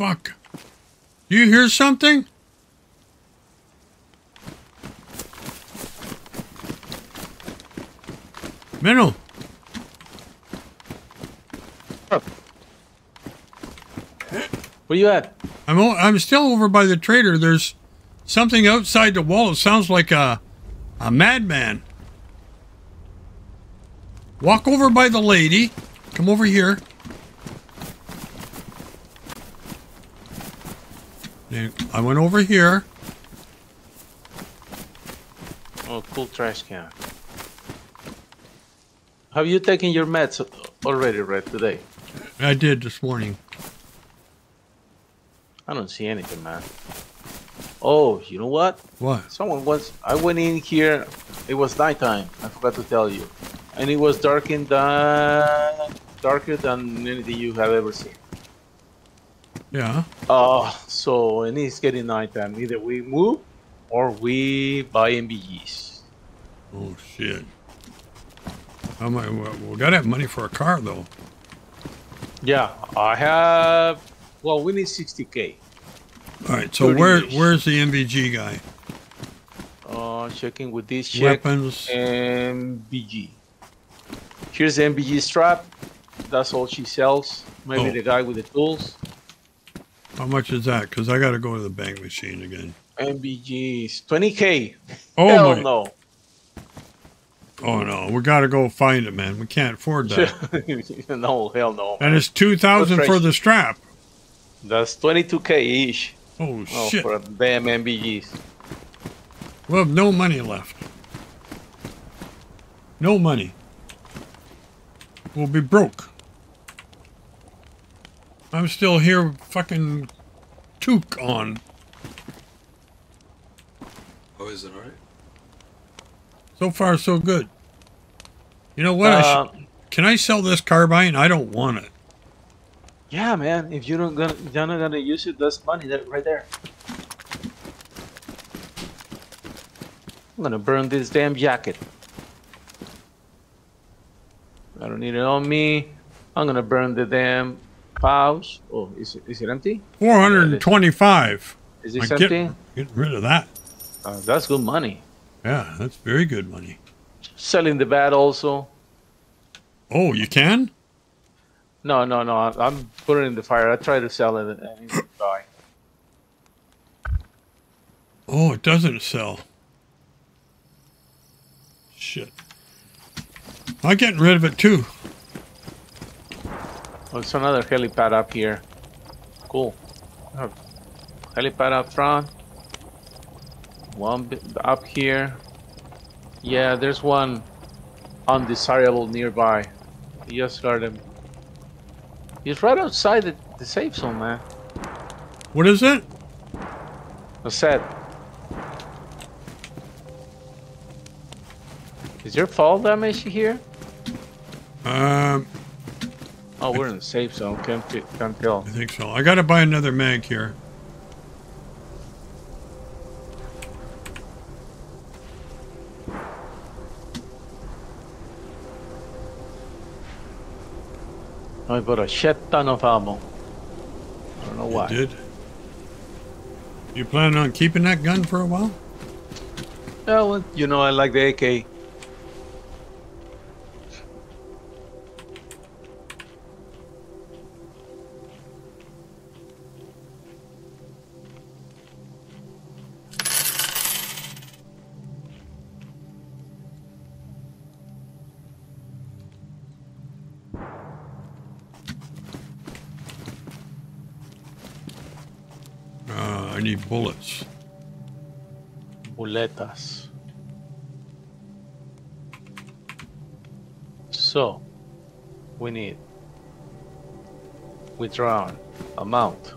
Fuck. You hear something? Minnow. Where you at? I'm o- I'm still over by the trader. There's something outside the wall. It sounds like a a madman. Walk over by the lady. Come over here. I went over here. Oh, cool trash can. Have you taken your meds already, Red, today? I did this morning. I don't see anything, man. Oh, you know what? What? Someone was. I went in here. It was nighttime. I forgot to tell you, and it was darkened, than darker than anything you have ever seen. Yeah. Uh, so and it's getting nighttime. Either we move or we buy NVGs. Oh shit. How well, we gotta have money for a car though. Yeah, I have. Well, we need 60k. All right. So where ish. where's the NVG guy? Uh, checking with this check. Weapons. NVG. Here's the NVG strap. That's all she sells. Maybe Oh. the guy with the tools. How much is that? Because I got to go to the bank machine again. NVGs. 20k. Oh Hell my! no. Oh no! We got to go find it, man. We can't afford that. no, hell no. and it's two thousand for the strap. That's 22k each. Oh Oh, shit! for damn NVGs. We have no money left. No money. We'll be broke. I'm still here, fucking toque on. Oh, is it alright? So far, so good. You know what? I Uh, sh- can I sell this carbine? I don't want it. yeah, man. If you don't gonna, you're not gonna use it, that's money that right there. I'm gonna burn this damn jacket. I don't need it on me. I'm gonna burn the damn pouch. Oh, is it, is it empty? Four hundred and twenty-five. Is this I get, empty? get rid of that. Uh, that's good money. Yeah, that's very good money. Selling the bat also. Oh, you can? No, no, no. I'm putting it in the fire. I try to sell it and it die. Oh, it doesn't sell. Shit. I'm getting rid of it too. Oh, it's another helipad up here. Cool. Uh, helipad up front. One up here. Yeah, there's one undesirable nearby. You just heard him. He's right outside the, the safe zone, man. What is it? I said. Is there fall damage here? Um, Oh, we're in the safe zone. Can't, tell. I think so. I got to buy another mag here. I bought a shit ton of ammo. I don't know You why. did. You planning on keeping that gun for a while? Yeah, well, you know, I like the AK. I need bullets. Buletas. So, we need withdrawn amount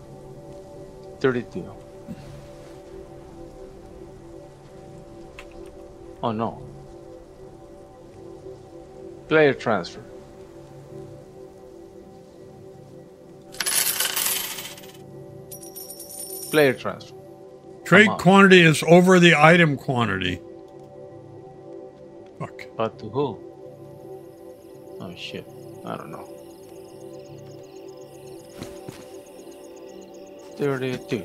32. Oh no. Player transfer. Player transfer. Trade on. quantity is over the item quantity. Fuck. But to who? Oh shit. I don't know. 32.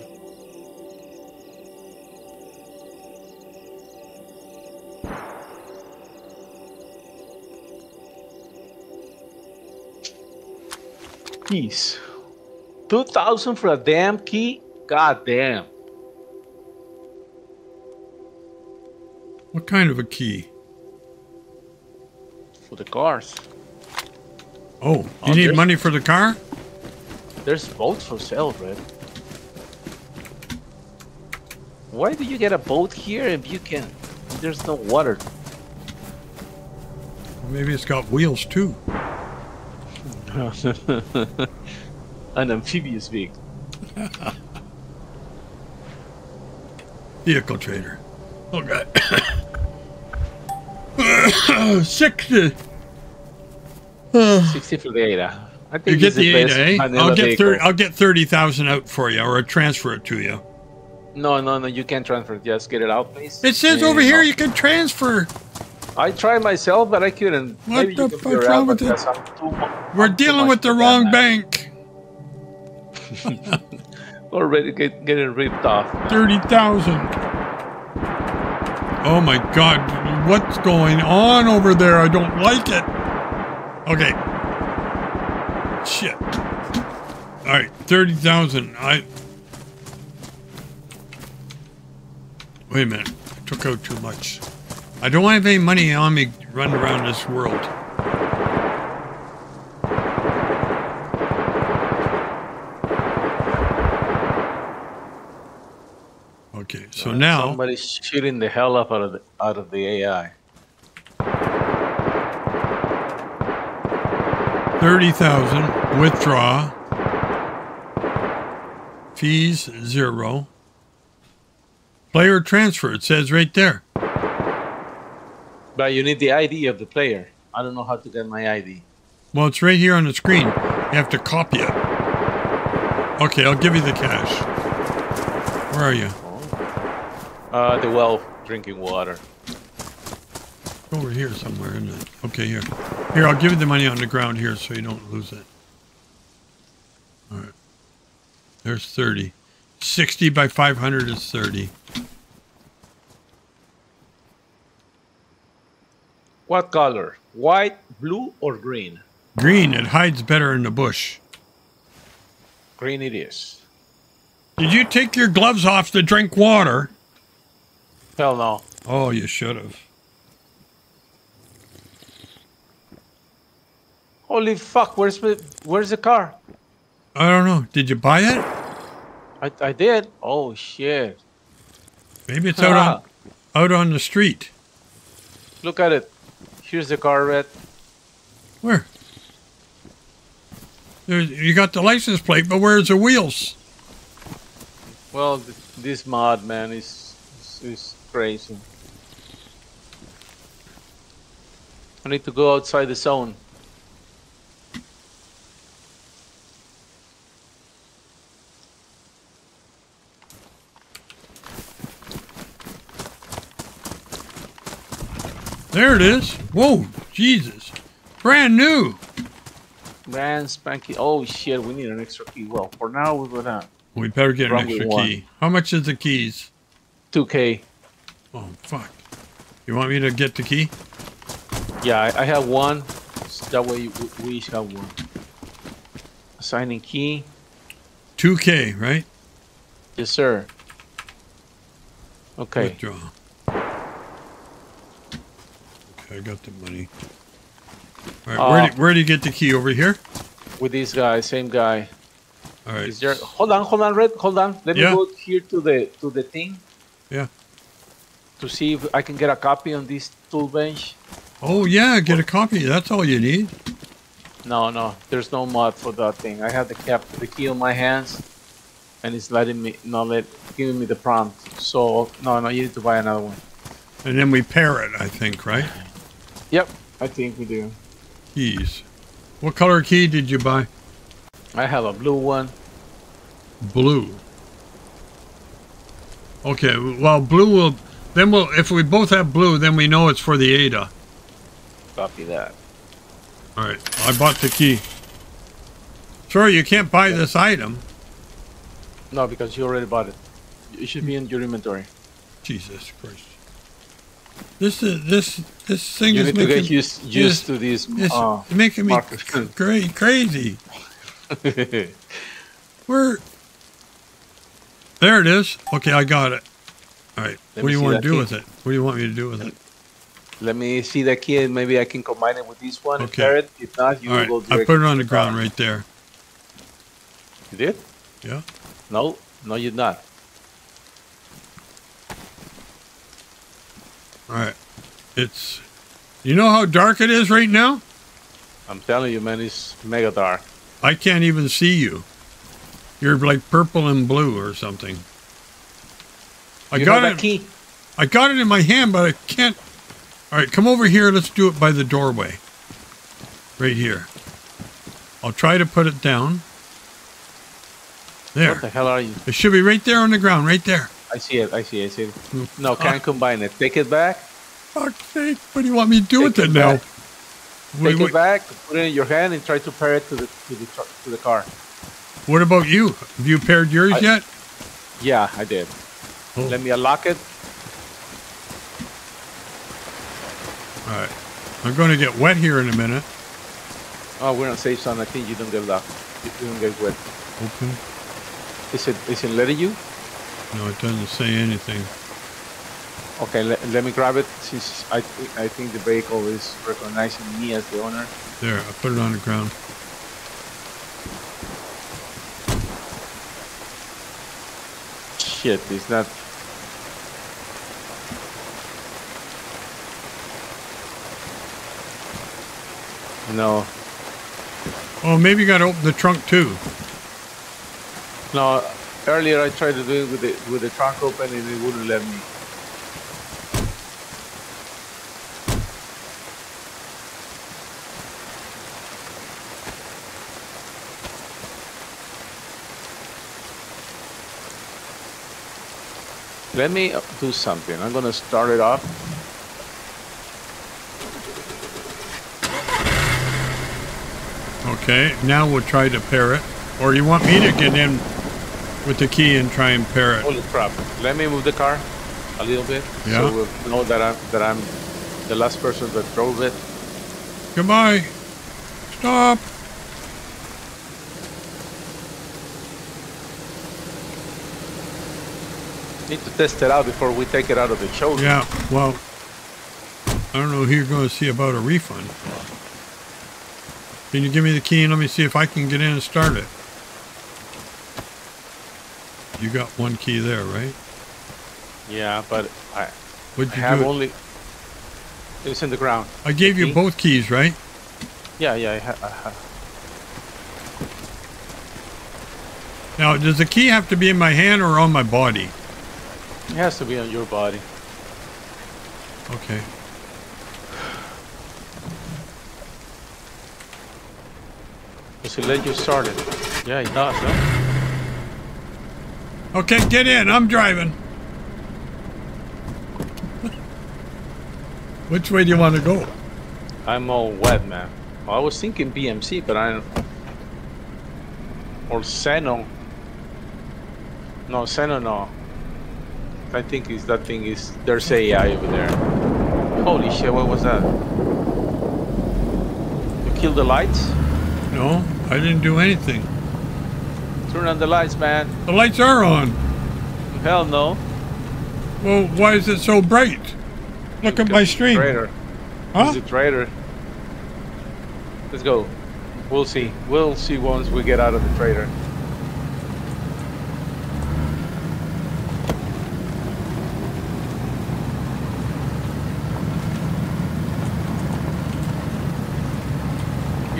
Keys. 2000 for a damn key? God damn. What kind of a key? For the cars. Oh, you Oh, need money for the car? There's boats for sale, Red. Why do you get a boat here if you can? There's no water. Maybe it's got wheels too. An amphibious vehicle. vehicle trader. Oh god. 60. Uh, 60 for the ADA. I think you get the, the ADA. Eh? I'll get 30, I'll get 30,000 out for you or transfer it to you. No, no, no, you can't transfer. Just get it out, please. It says over here you can transfer. I tried myself, but I couldn't. What Maybe the fuck? wrong with this? We're dealing with the wrong bank. Already get, getting ripped off. 30,000. Oh my god, what's going on over there? I don't like it. Okay. Shit. All right, thirty thousand. I. Wait a minute. I took out too much. I don't have any money on me running around this world. Now Somebody's shooting the hell up out of the out of the AI. thirty thousand withdraw. Fees zero. Player transfer. It says right there. But you need the ID of the player. I don't know how to get my ID. Well, it's right here on the screen. You have to copy it. Okay, I'll give you the cash. Where are you? Uh, the well drinking water. Over here somewhere, isn't it? Okay, here. Here, I'll give you the money on the ground here so you don't lose it. All right. There's 30. 60 by 500 is 30. What color? White, blue, or green? Green, it hides better in the bush. Green it is. Did you take your gloves off to drink water? Hell no. Oh, you should have. Holy fuck! Where's the Where's the car? I don't know. Did you buy it? I I did. Oh shit! Maybe it's out on out on the street. Look at it. Here's the car, Red. Where? There's, you got the license plate, but where's the wheels? Well, th- this mod, man, is, is, is crazy. I need to go outside the zone. There it is. Whoa, Jesus. Brand new. Brand spanky. Oh shit, we need an extra key. Well, for now we're gonna We better get an Probably extra one. key. How much is the keys? 2k. Oh, fuck. You want me to get the key? Yeah, I, I have one. so That way we, we each have one. Assigning key. 2K, right? Yes, sir. Okay. Withdraw. Okay, I got the money. All right, where, Uh, do, where do you get the key? Over here? With this guy, same guy. All right. Is there? Hold on, hold on, Red. Hold on. Let Yeah. me go here to the to the thing. Yeah. To see if I can get a copy on this tool bench. Oh, yeah, get a copy. That's all you need. No, no, there's no mod for that thing. I have the cap, the key on my hands, and it's letting me not let giving me the prompt. So no, no, you need to buy another one. And then we pair it, I think, right? Yep, I think we do. Keys. What color key did you buy? I have a blue one. Blue. Okay, well, blue will. Then we'll. If we both have blue, then we know it's for the Ada. Copy that. All right, I bought the key. Sorry, you can't buy this item. No, because you already bought it. It should be in your inventory. Jesus Christ. This is this this thing You is need to making get used used yes, to this. it's Uh, making me market. cra- crazy. Where? There it is. Okay, I got it. All right. Let what do you want to do key. with it? What do you want me to do with it? Let me see that key, and maybe I can combine it with this one and Okay. pair it. If not, you All right. will go I put it on the ground right there. You did? Yeah. No, no, you're not. All right. It's. You know how dark it is right now? I'm telling you, man, it's mega dark. I can't even see you. You're like purple and blue or something. I you got it. key. I got it in my hand, but I can't. All right, come over here. Let's do it by the doorway. Right here. I'll try to put it down. There. What the hell are you? It should be right there on the ground, right there. I see it. I see it. I see it. Hmm. No, can't combine it. Take it back. Fuck's sake. What do you want me to do with it it now? back. Take what- it back. Put it in your hand and try to pair it to the to the to the car. what about you? Have you paired yours I- yet? Yeah, I did. Oh. Let me unlock it. All right. I'm going to get wet here in a minute. Oh, we're on safe zone. I think you don't get locked. You don't get wet. Open. Is it is it letting you? No, it doesn't say anything. Okay, let, let me grab it since I thi- I think the vehicle is recognizing me as the owner. There, I put it on the ground. Shit, it's not. No, Oh, maybe you got to open the trunk too. no. Earlier I tried to do it with the with the trunk open and it wouldn't let me. Let me do something. I'm gonna start it off. Okay, now we'll try to pair it. Or you want me to get in with the key and try and pair it? Holy crap! Let me move the car a little bit, Yeah. so we'll know that I'm that I'm the last person that drove it. Goodbye. Stop. Need to test it out before we take it out of the showroom. Yeah, well, I don't know who you're going to see about a refund. Can you give me the key and let me see if I can get in and start it? You got one key there, right? Yeah, but I, What'd I have do? only It's in the ground. I gave you Key? both keys, right? Yeah, yeah, I, ha- I have. Now, does the key have to be in my hand or on my body? It has to be on your body. Okay. Does it let you start it? Yeah, it does, huh? Okay, get in. I'm driving. Which way do you want to go? I'm all wet, man. Well, I was thinking BMC, but I don't. Or Seno. No, Seno, no. I think is that thing is. There's AI over there. Holy shit, what was that? You killed the lights? No, I didn't do anything. Turn on the lights, man. The lights are on. Hell no. Well, why is it so bright? Look at my stream. Traitor. Huh? He's a traitor. Let's go. We'll see. We'll see once we get out of the traitor.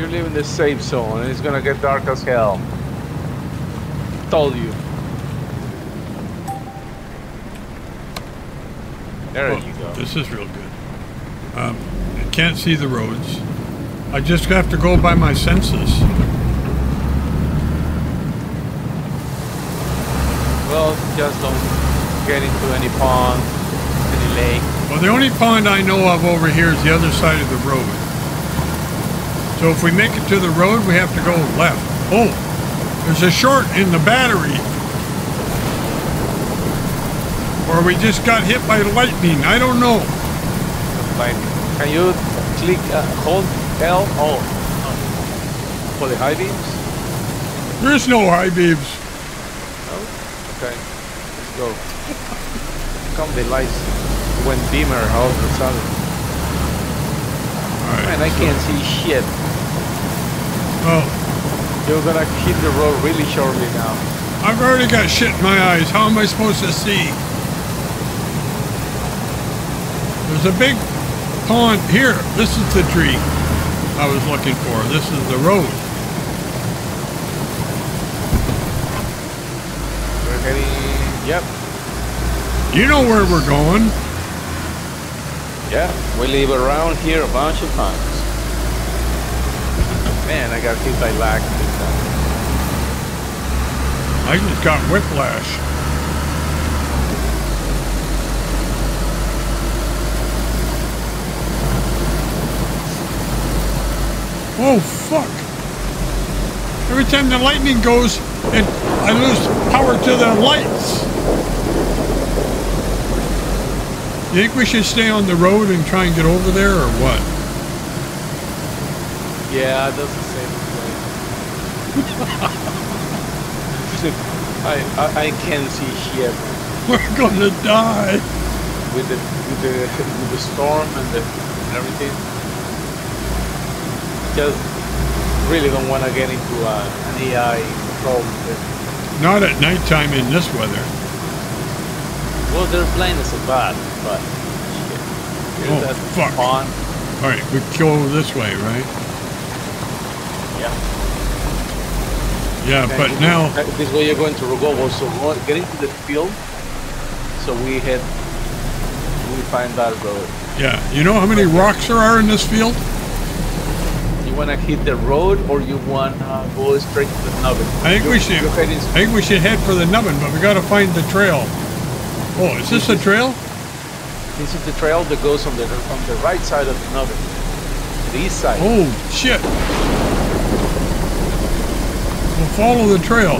You're leaving the safe zone and it's gonna get dark as hell. Told you. There Oh, you go. This is real good. Um, I can't see the roads. I just have to go by my senses. Well, just don't get into any pond, any lake. Well, the only pond I know of over here is the other side of the road. So if we make it to the road, we have to go left. Oh, there's a short in the battery. Or we just got hit by lightning. I don't know. Can you click, uh, hold L? Oh. For the high beams? There's no high beams. No? Okay, let's go. Come the lights went dimmer all of a sudden. Man, I can't see shit. Well, You're gonna hit the road really shortly now. I've already got shit in my eyes. How am I supposed to see? There's a big pond here. This is the tree I was looking for. This is the road. We're heading, yep, You know where we're going. Yeah, we live around here a bunch of times. Man, I got hit by lag. big time. I just got whiplash. Oh, fuck. Every time the lightning goes, and I lose power to the lights. You think we should stay on the road and try and get over there, or what? Yeah, that's the same thing. I, I I can't see here. We're gonna die. with the with the with the storm and the and everything. Just really don't want to get into uh, an AI problem. Not at nighttime in this weather. Well, their plane is so bad, but shit. Here's Oh, that fuck. pond. All right, we go this way, right? Yeah. Yeah, Okay, but now uh, this way you're going to Rogovo, so get into the field. So we head. We find that road. Yeah, you know how many rocks there are in this field? You want to hit the road or you want to go straight to the nubbin? I think we should- I think we should head for the nubbin, but we gotta find the trail. Oh, is this the trail? This is the trail that goes on the on the right side of the nubbin. The east side. Oh, shit. We'll follow the trail.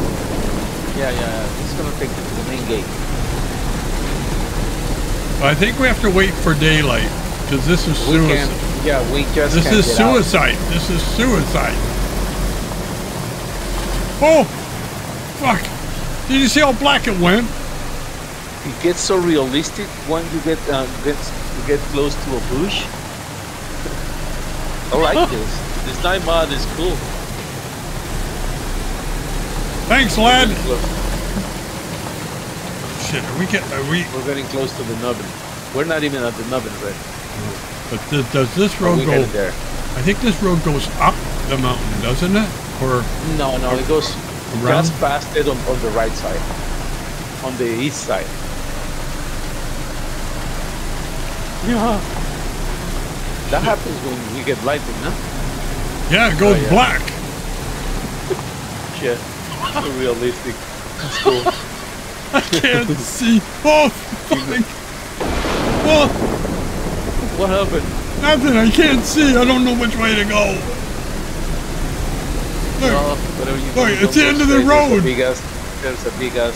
Yeah, yeah. It's gonna take you to the main gate. I think we have to wait for daylight, because this is We suicide. Yeah, we just. This can't is get out. suicide. This is suicide. Oh, fuck. Did you see how black it went? It gets so realistic when you get uh, get you get close to a bush. I like this. This night mod is cool. Thanks, lad. Shit, are we getting, are we, We're getting close to the nubbin. We're not even at the nubbin, Red. But th- does this road go? there? I think this road goes up the mountain, doesn't it? Or No, no, it goes Around? just past it on, on the right side, on the east side. Yeah. That happens when you get lightning, no? yeah, it goes Oh, yeah. black. Shit. So realistic. Cool. I can't see. Oh, fucking. Oh, What happened? nothing. I can't see. I don't know which way to go. Look, No, whatever you do, Look, it's the end of the. There's a road. big ass, there's a big ass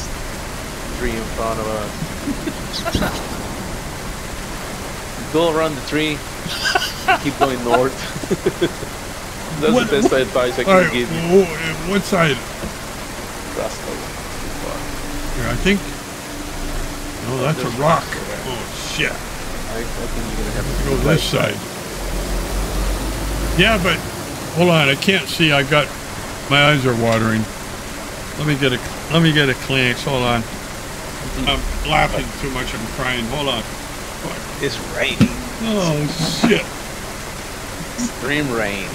tree in front of us. Go around the tree. keep going north. That's What- the best advice I can right. give you. wh- What side? Rascal. Here, I think. No, that's a rock. Oh shit. I, I think you're gonna have to Go this side. Yeah, but hold on. I can't see. I got my eyes are watering. Let me get a let me get a Kleenex. Hold on. Mm-hmm. I'm laughing too much. I'm crying. Hold on. Fuck. It's raining. Oh shit. Extreme rain.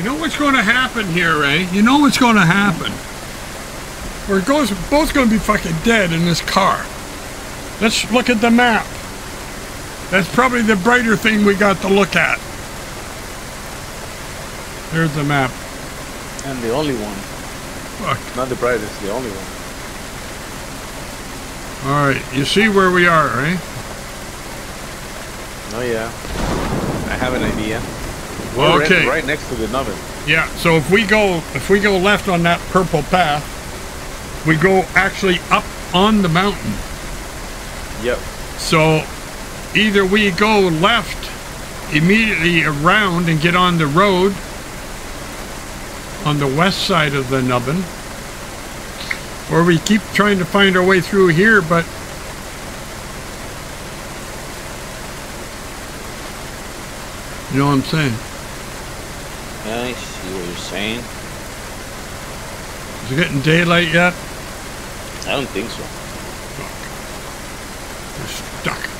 You know what's going to happen here, Ray? You know what's going to happen. We're both going to be fucking dead in this car. Let's look at the map. That's probably the brighter thing we got to look at. There's the map. And the only one. Fuck. Not the brightest, the only one. All right, you see where we are, right? Oh yeah. I have an idea. Well, okay. Right next to the nubbin. Yeah. So if we go, if we go left on that purple path, we go actually up on the mountain. Yep. So either we go left immediately around and get on the road on the west side of the nubbin, or we keep trying to find our way through here, but you know what I'm saying? I see what you're saying. Is it getting daylight yet? I don't think so. We're stuck.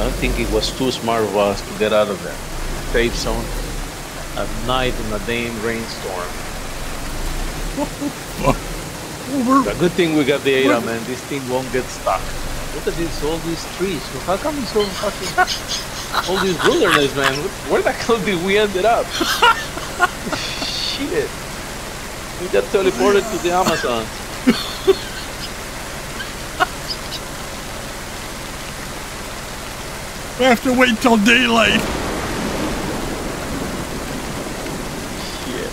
I don't think it was too smart of us to get out of that safe zone at night in a damn rainstorm. Well, we're, The good thing we got the ADA, man. This thing won't get stuck. Look at this, all these trees. How come it's so fucking... all this wilderness, man? Where the hell did we ended up? Shit. We got teleported to the Amazon. we have to wait till daylight. Shit.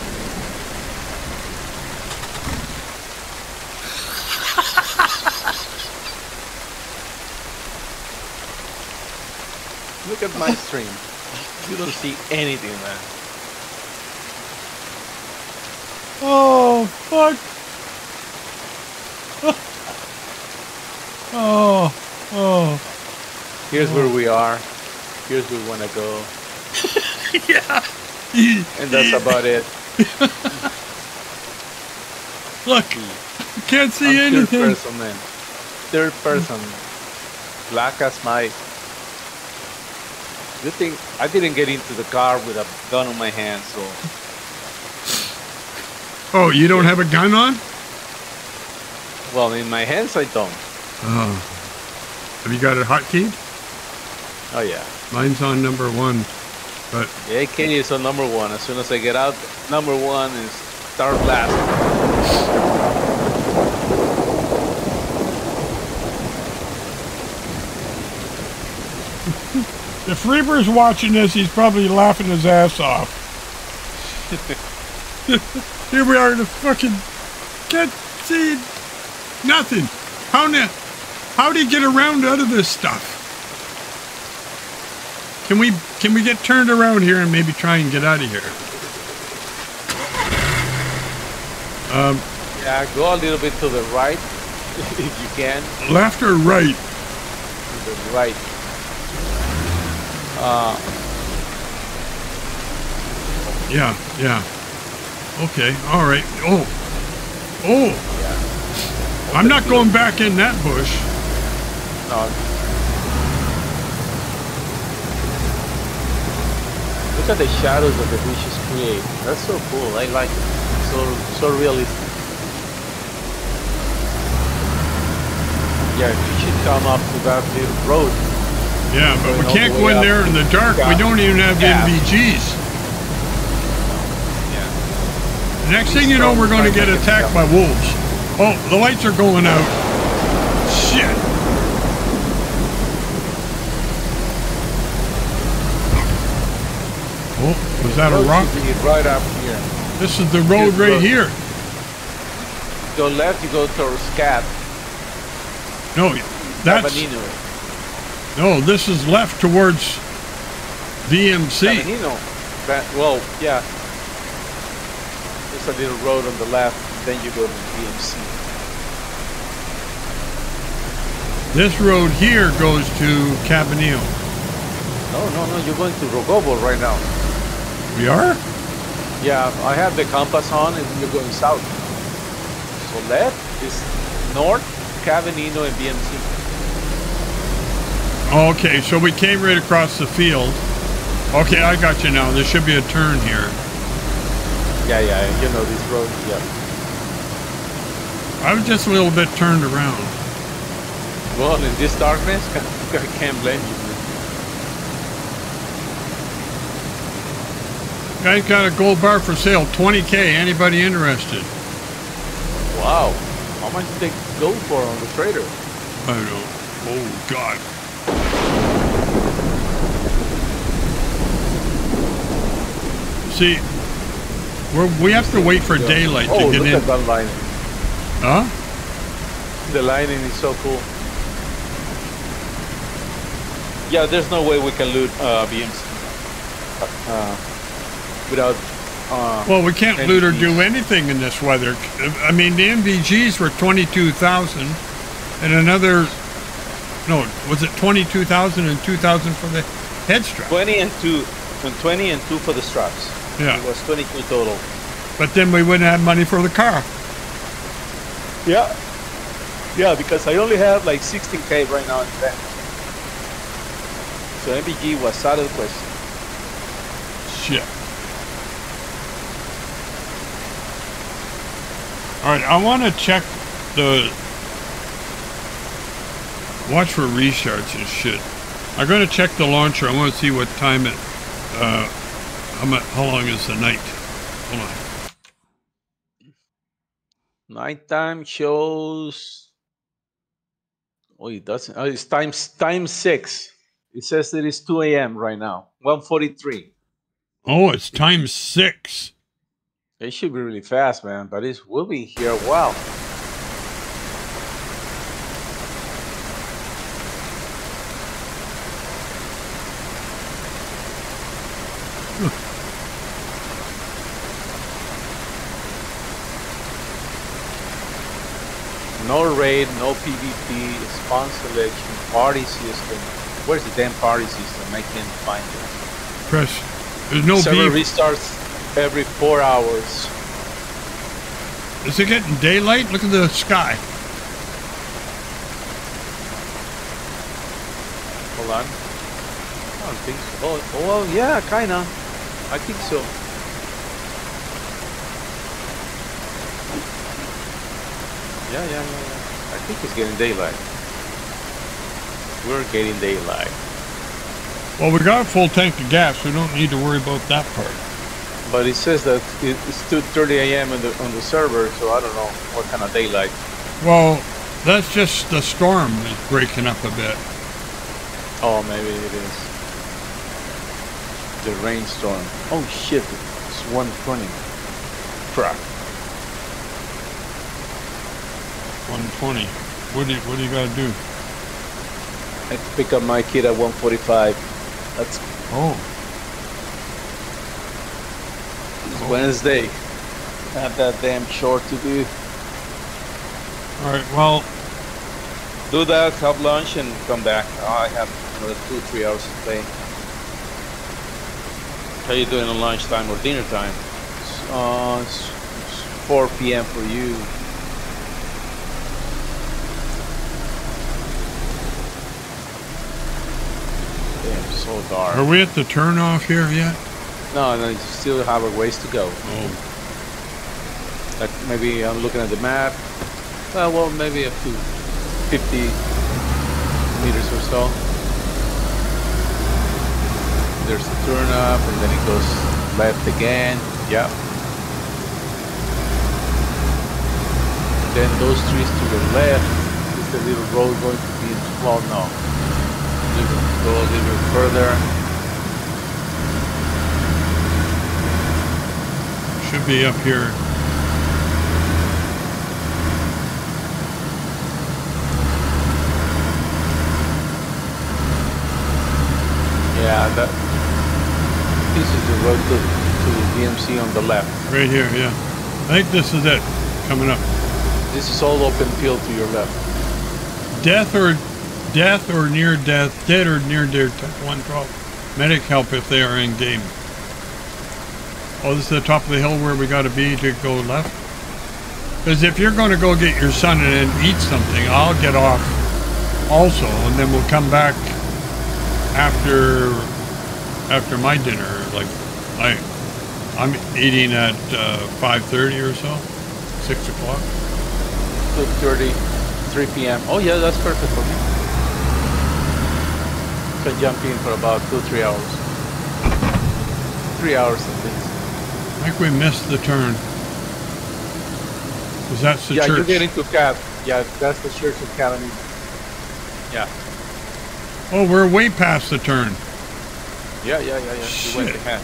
Look at my stream. You don't see anything, man. Oh, fuck. Oh, oh. Here's where we are. Here's where we want to go. yeah. And that's about it. Look, you can't see I'm anything. Third person, man. Third person. Black as my. Good thing I didn't get into the car with a gun in my hand, so Oh, you don't have a gun on? well in my hands I don't. Oh. Have you got it hotkeyed? Oh yeah. Mine's on number one. But The AK is on number one. As soon as I get out, number one is start blasting. If Reaper's watching this, he's probably laughing his ass off. Here we are in the fucking can't see nothing. How na- how do you get around out of this stuff? Can we can we get turned around here and maybe try and get out of here? Um, Yeah, go a little bit to the right if you can. left or right? To the right. Uh, Yeah, yeah. Okay, all right. Oh, oh. yeah. I'm not going back in that bush. No. Look at the shadows that the bushes create. That's so cool. I like it. So so realistic. Yeah, you should come up to that little road. Yeah, but we can't go in up. there in the dark. We don't even have Yeah. NVGs. Yeah. Next thing you know, we're going to get attacked by wolves. Oh, the lights are going out. Shit. Oh, was that a rock? right up here. This is the road right here. Go left, you go towards Cat. No, that's. No. This is left towards VMC. Kabanino. Ba- Well, yeah. There's a little road on the left, then you go to BMC. This road here goes to Cabanillo. No, no, no, you're going to Rogovo right now. We are? Yeah, I have the compass on and you're going south. So left is north, Kabanino and BMC. Okay, so we came right across the field. Okay, I got you now. There should be a turn here. Yeah, yeah, you know these roads, Yeah. I was just a little bit turned around. Well, in this darkness, I can't blame you. Guy's got a gold bar for sale, 20k. Anybody interested? Wow. How much did they go for on the trader? I don't know. Oh God. See, we're, we have to wait for daylight oh, to get look in. at that lining. Huh? The lining is so cool. Yeah, there's no way we can loot uh, BMC uh, without. Uh, Well, we can't loot or do anything in this weather. I mean, the NVGs were 22,000 and another, no, was it 22,000 and 2,000 for the head strap? 20 and 2. and 20 and 2 for the straps. It Yeah, was 22 total. but then we wouldn't have money for the car. Yeah. Yeah, because I only have like 16k right now in the bank. So NVG was out of the question. Shit. All right, I want to check the watch for restarts and shit. I'm gonna check the launcher. I want to see what time it. Uh, how long is the night? Hold on. Nighttime shows. Oh, it doesn't. Oh, it's time time six. It says that it's 2 a.m. right now. 1:43. Oh, it's time six. It should be really fast, man. But it's we'll be here a while. No raid, no PvP, spawn selection, party system. Where's the damn party system? I can't find it. Press. There's no Server beef. restarts every four hours. Is it getting daylight? Look at the sky. Hold on. I don't think so. Oh, oh well, yeah, kinda. I think so. Yeah, yeah, yeah, yeah. I think it's getting daylight. We're getting daylight. Well, we got a full tank of gas. We don't need to worry about that part. But it says that it's 2:30 a.m. on the on the server, so I don't know what kind of daylight. Well, that's just the storm is breaking up a bit. Oh, maybe it is. The rainstorm. Oh shit! It's 120. Crap. 120. What do you, what do you got to do? I have to pick up my kid at 145. That's Oh, it's Wednesday. I have that damn chore to do. all right. Well, Do that, have lunch, and come back. Oh, I have another two, three hours to play. How you doing on lunchtime or dinner time? Uh, it's, it's 4 p.m. for you. Damn, so dark. are we at the turnoff here yet? No, no, you still have a ways to go. Oh, Like maybe I'm looking at the map. Uh, well, maybe a few 50 meters or so. There's a turn up, and then it goes left again. Yeah. Then those trees to the left is the little road going to be. Well, no. Little- Go a little bit further. should be up here. Yeah, that. This is the road to, to the DMC on the left. Right here, yeah. I think this is it. Coming up. This is all open field to your left. Death or death or near death, dead or near death. 112. Medic help if they are in game. Oh, this is the top of the hill where we got to be to go left. Because if you're going to go get your son and eat something, I'll get off also, and then we'll come back after after my dinner. Like I, I'm eating at uh, 5:30 or so, six o'clock. 2.30, 3 p.m. Oh yeah, that's perfect for me. Can jump in for about two, three hours. Three hours at least. I think we missed the turn. Because that's the yeah, church. you get into CAP. Yeah, that's the Church of Academy. Yeah. oh, we're way past the turn. Yeah, yeah, yeah, yeah. You went ahead.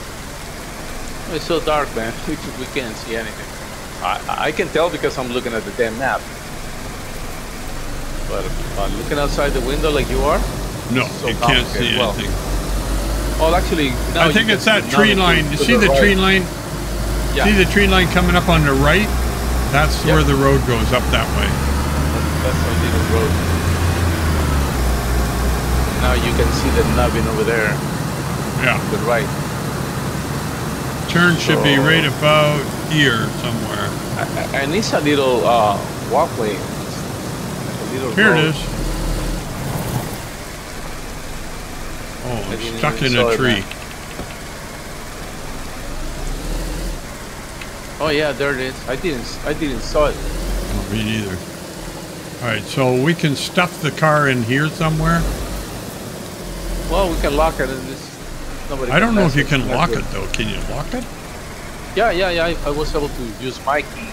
It's so dark, man. We, we can't see anything. I, I can tell because I'm looking at the damn map. But uh, looking outside the window like you are, No, So you can't see complicated. Well, anything. oh, actually, I think it's that tree line. You see the right. tree line? Yeah, See the tree line coming up on the right? That's where the road goes up that way. that's our little road. Now you can see the nubbin over there, Yeah. the right. Turn should be right about here somewhere. And it's a little uh, walkway. A little Here it road. is. Oh, I it's didn't stuck in a tree. Oh yeah, there it is. I didn't, I didn't saw it. Not me neither. All right, so we can stuff the car in here somewhere. Well, we can lock it and this. Nobody. I don't know if you can lock it though. Can you lock it? Yeah, yeah, yeah. I, I was able to use my key.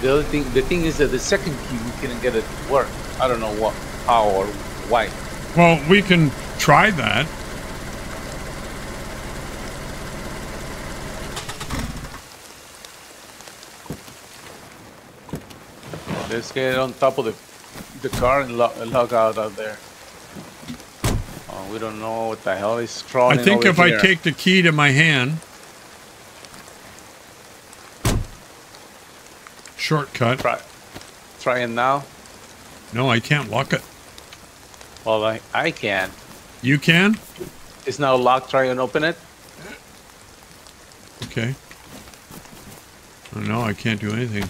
The other thing, the thing is that the second key we couldn't get it to work. I don't know what, how or why. Well, we can try that. Let's get on top of the the car and log, log out out there. Oh, we don't know what the hell is crawling. I think if I take the key to my hand, shortcut. try, try it now. No, I can't lock it. Well, I I can. You can? It's now locked. Try and open it. Okay. Oh, no, I can't do anything.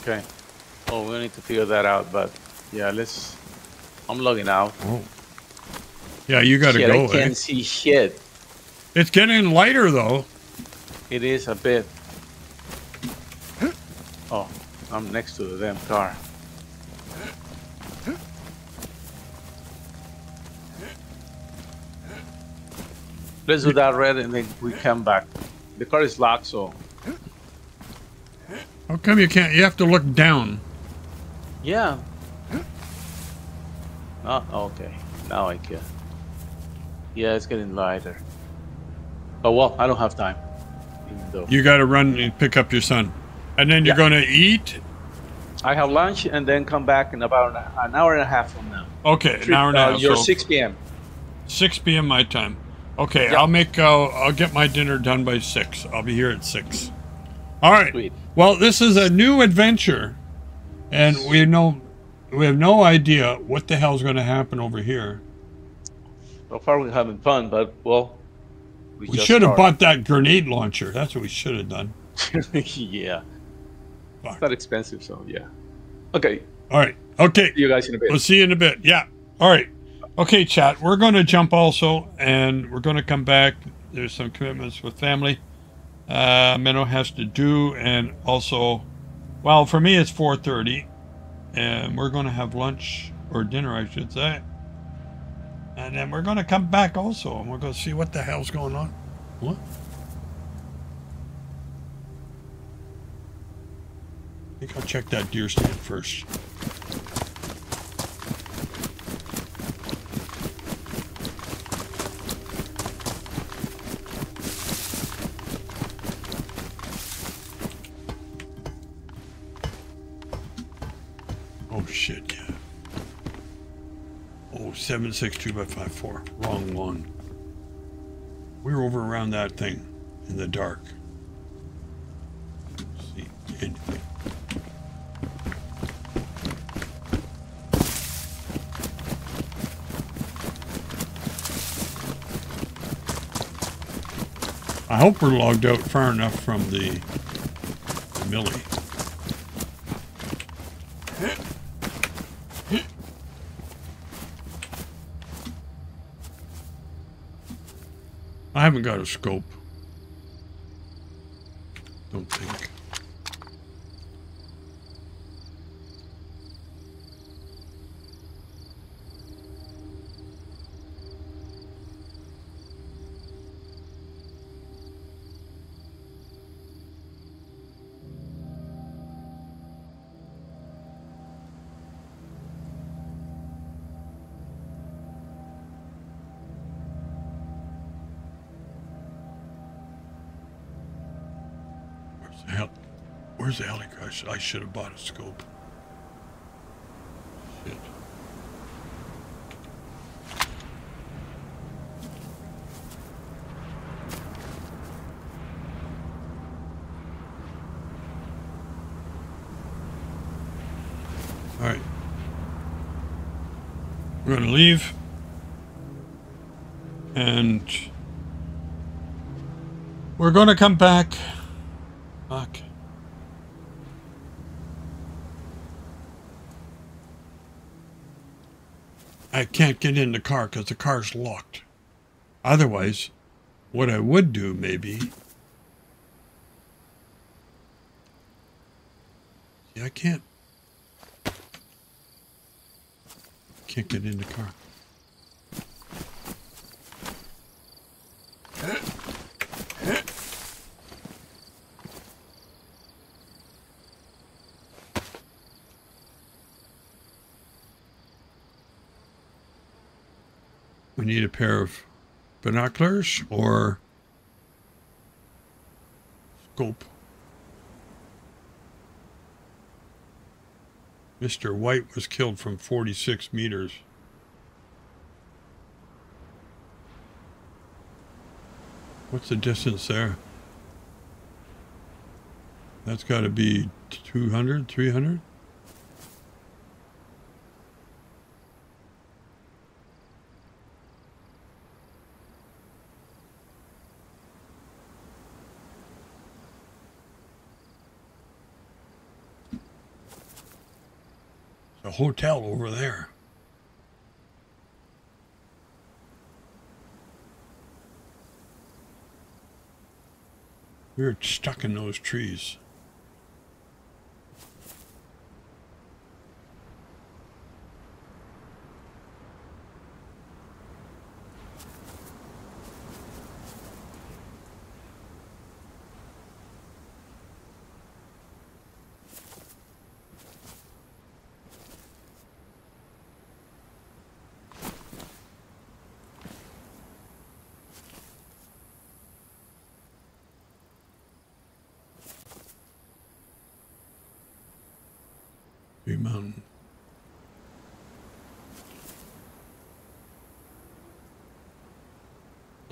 Okay. Oh, we need to figure that out. But yeah, let's. I'm logging out. Oh. Yeah, you got to Shit, go. I can't eh? see shit. It's getting lighter though. It is a bit. Oh, I'm next to the damn car. Let's do that red and then we come back. The car is locked, so How come you can't? You have to look down. Yeah. Oh, okay. Now I can. Yeah, it's getting lighter. Oh well, I don't have time. Even though You got to run and pick up your son, and then you're Yeah. going to eat. I have lunch and then come back in about an- hour and a half from now. Okay, an hour and a Uh, half. You're so 6 p.m. 6 p.m. my time. Okay. I'll make. Uh, I'll get my dinner done by six. I'll be here at six. All right. Sweet. Well, this is a new adventure, and we know we have no idea what the hell's going to happen over here. So far we're having fun, but well, We just should have bought that grenade launcher. That's what we should have done. yeah, Fuck. it's not expensive, so yeah. Okay, All right. Okay. see you guys in a bit. We'll see you in a bit. Yeah. All right. Okay, chat. We're going to jump also, and we're going to come back. There's some commitments with family. Uh, Menno has to do, and also, well, for me it's 4:30, and we're going to have lunch or dinner, I should say. And then we're going to come back also, and we're going to see what the hell's going on. What? I think I'll check that deer stand first. Oh, 762 by 54. Wrong one. We were over around that thing in the dark. Let's see. Anything. I hope we're logged out far enough from the, the Millie. I haven't got a scope. Don't think. I should have bought a scope. Shit. All right. We're going to leave. And we're going to come back. Fuck. I can't get in the car because the car's locked. Otherwise, what I would do maybe. Yeah, I can't. Can't get in the car. We need a pair of binoculars or scope. Mr. White was killed from 46 meters. What's the distance there? That's got to be 200, 300? hotel over there. We were stuck in those trees.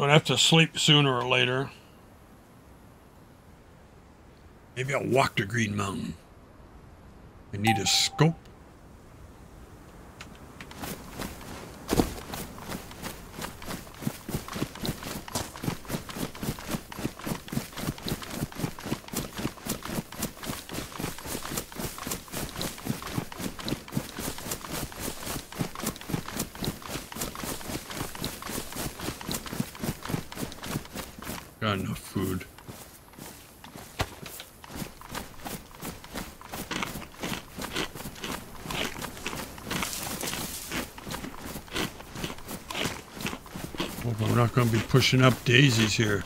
Gonna have to sleep sooner or later. Maybe I'll walk to Green Mountain. I need a scope. Got enough food. Hope I'm not going to be pushing up daisies here.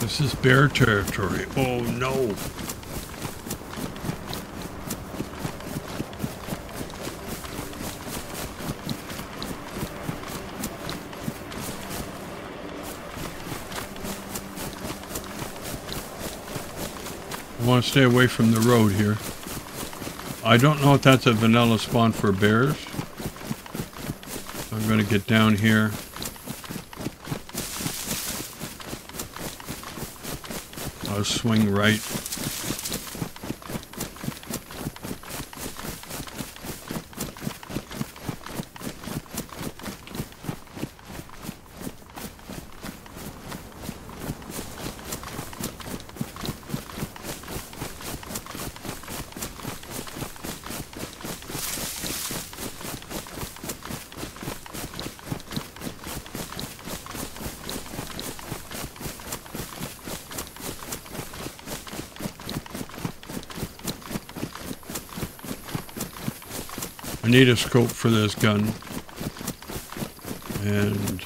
This is bear territory. Oh no. Want to stay away from the road here. I don't know if that's a vanilla spawn for bears. I'm going to get down here. I'll swing right. Need a scope for this gun. And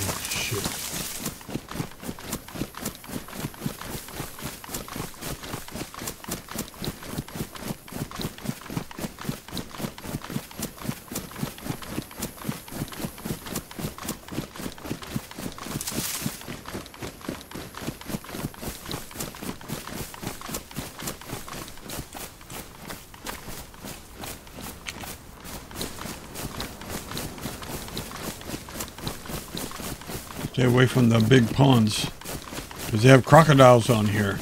oh, shit. Stay away from the big ponds. Because they have crocodiles on here.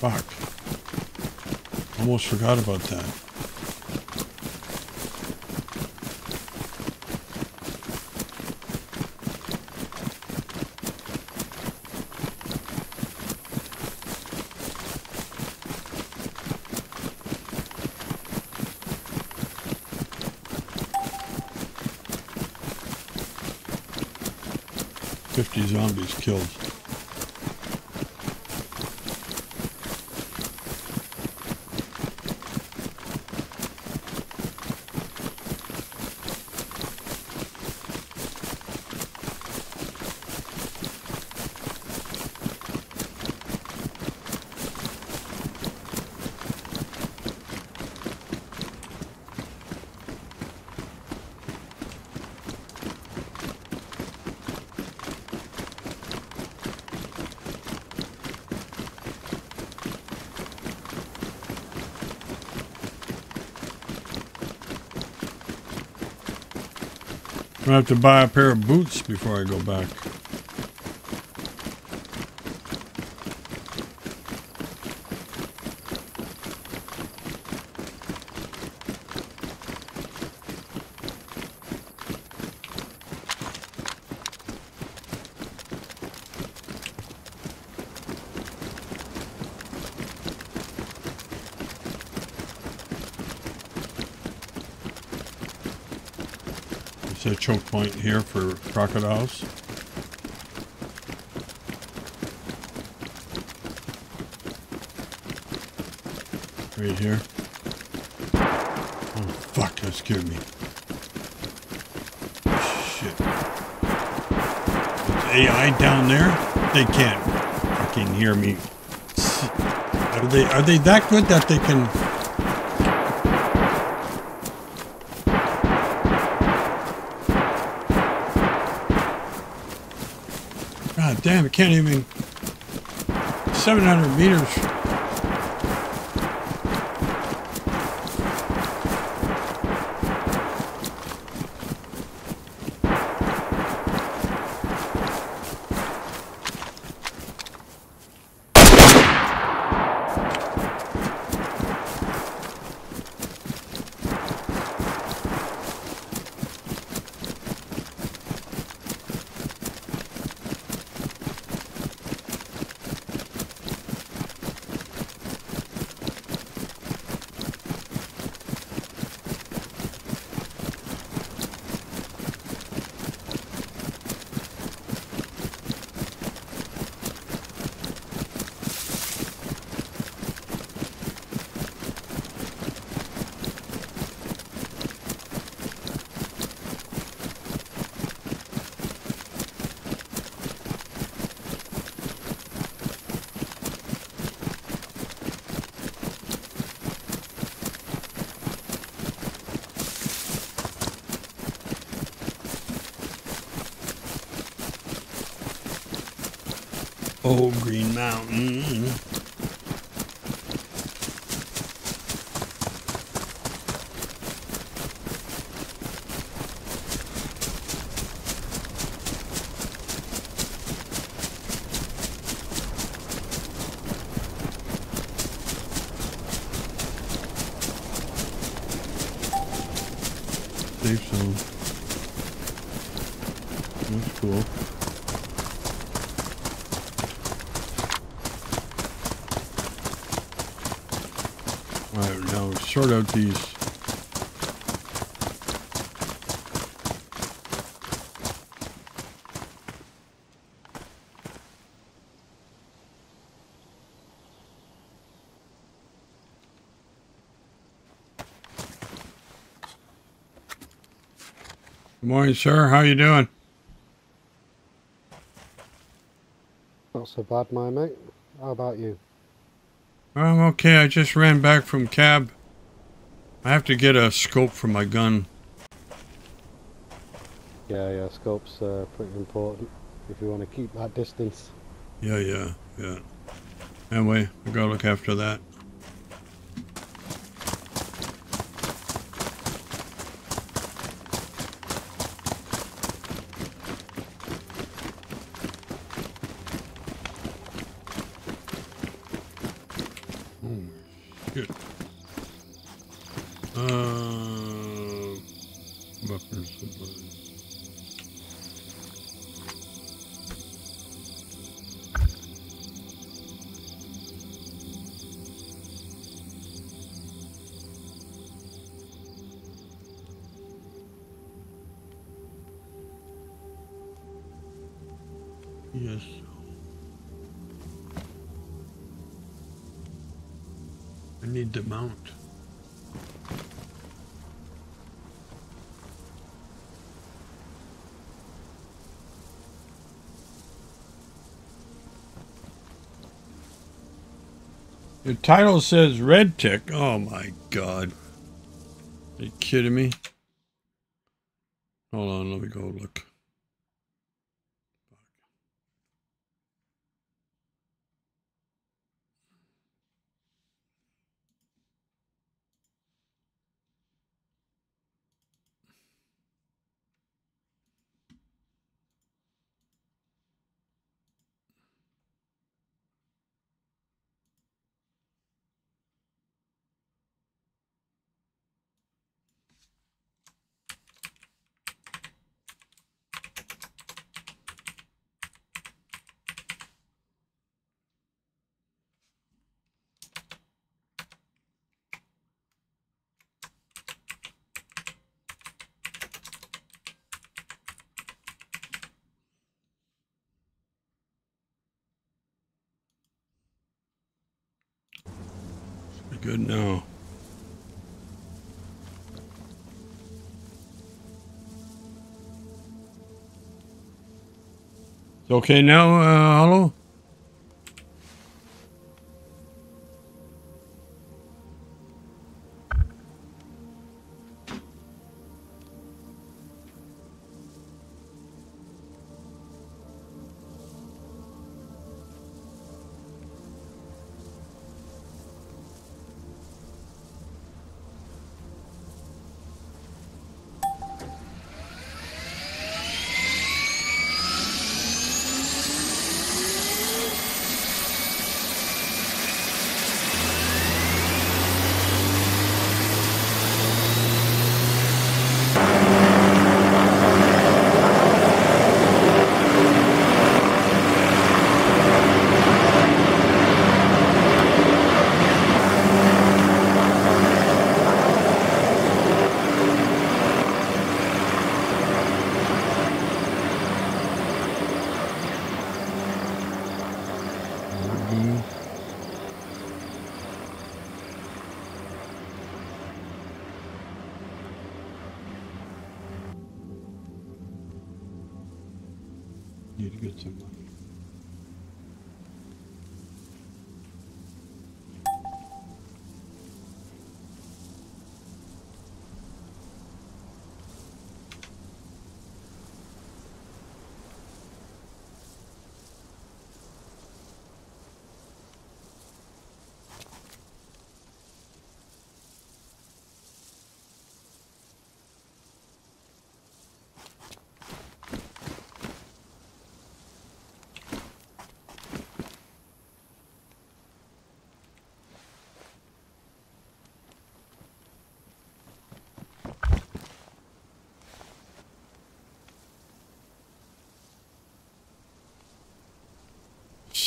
Fuck. Almost forgot about that. 50 zombies killed. I have to buy a pair of boots before I go back. It's a choke point here for crocodiles. Right here. Oh fuck, that scared me. Shit. AI down there? They can't fucking hear me. Are they are they that good that they can damn, it can't even 700 meters. Oh, Green Mountain. Safe zone. That's cool. Alright, now sort out these. Good morning, sir. How are you doing? Not so bad, my mate. How about you? I'm okay. I just ran back from cab. I have to get a scope for my gun. Yeah, yeah, scope's uh, pretty important if you want to keep that distance. Yeah, yeah, yeah. Anyway, I gotta look after that. Your title says RedTic. Oh my god. Are you kidding me? Hold on, let me go look. Good now. Okay now, uh,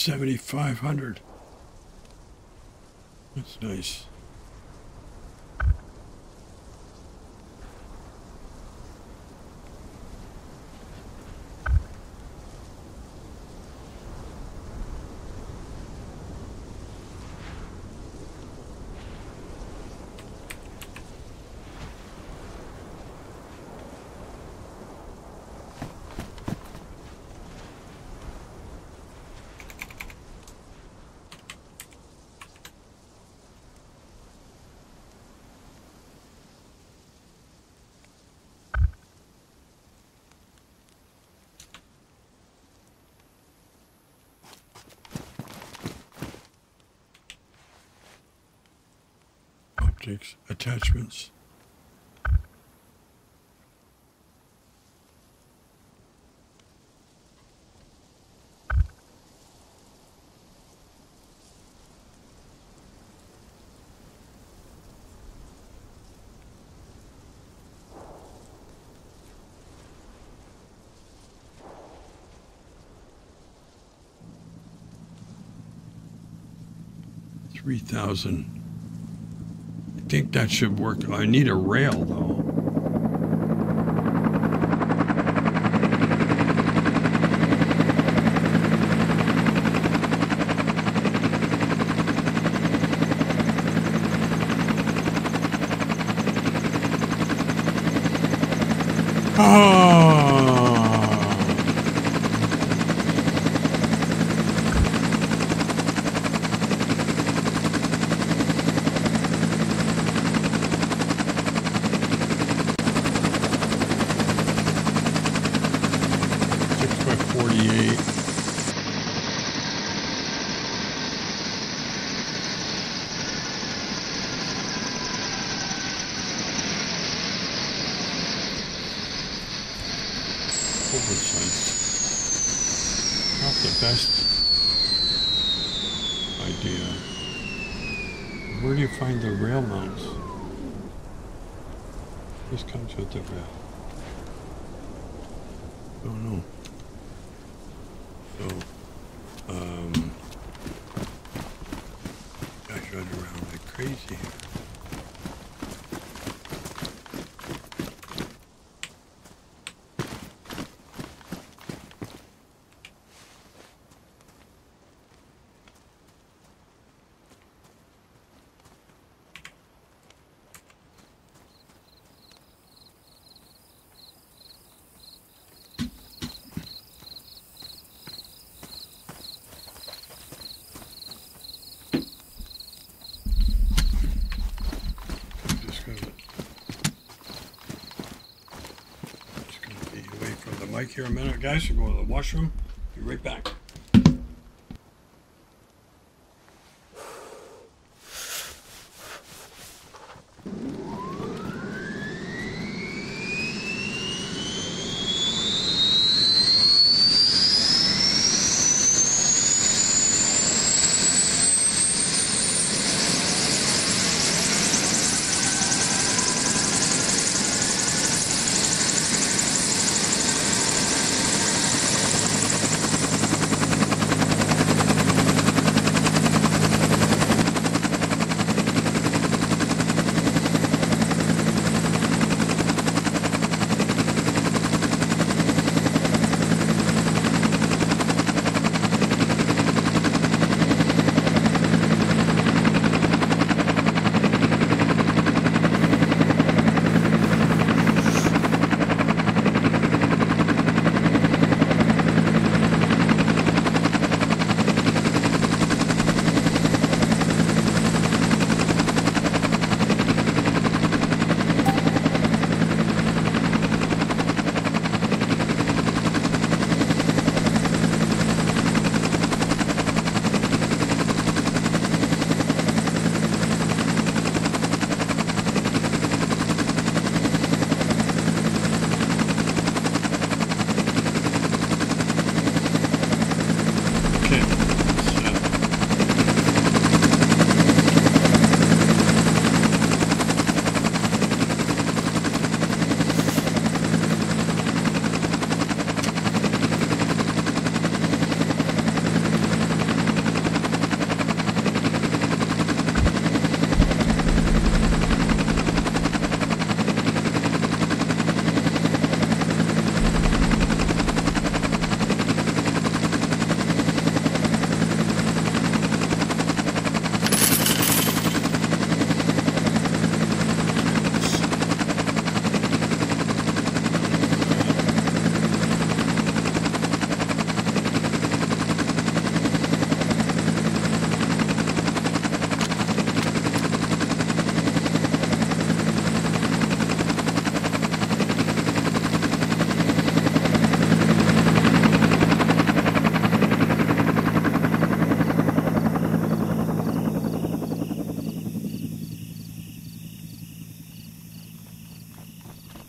7,500. That's nice. Attachments. Three thousand think that should work. I need a rail, though. Oh! Here a minute, guys. Should go to the washroom. Be right back.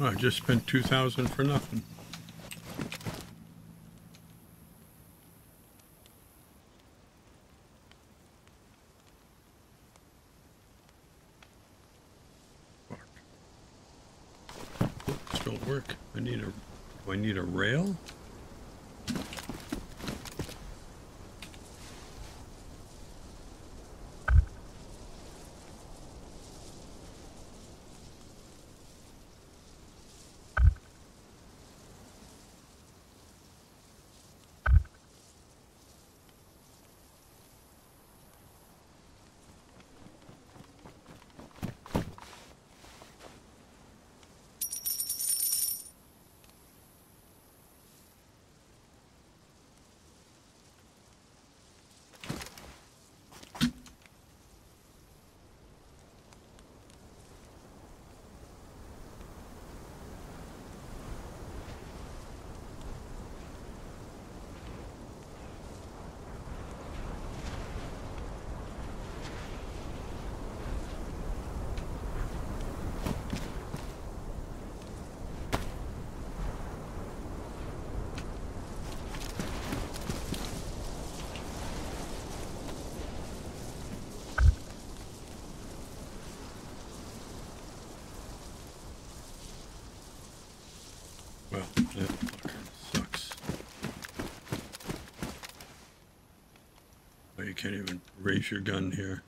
I just spent two thousand for nothing. Fuck. This don't work. I need a. Do I need a rail? can't even raise your gun here.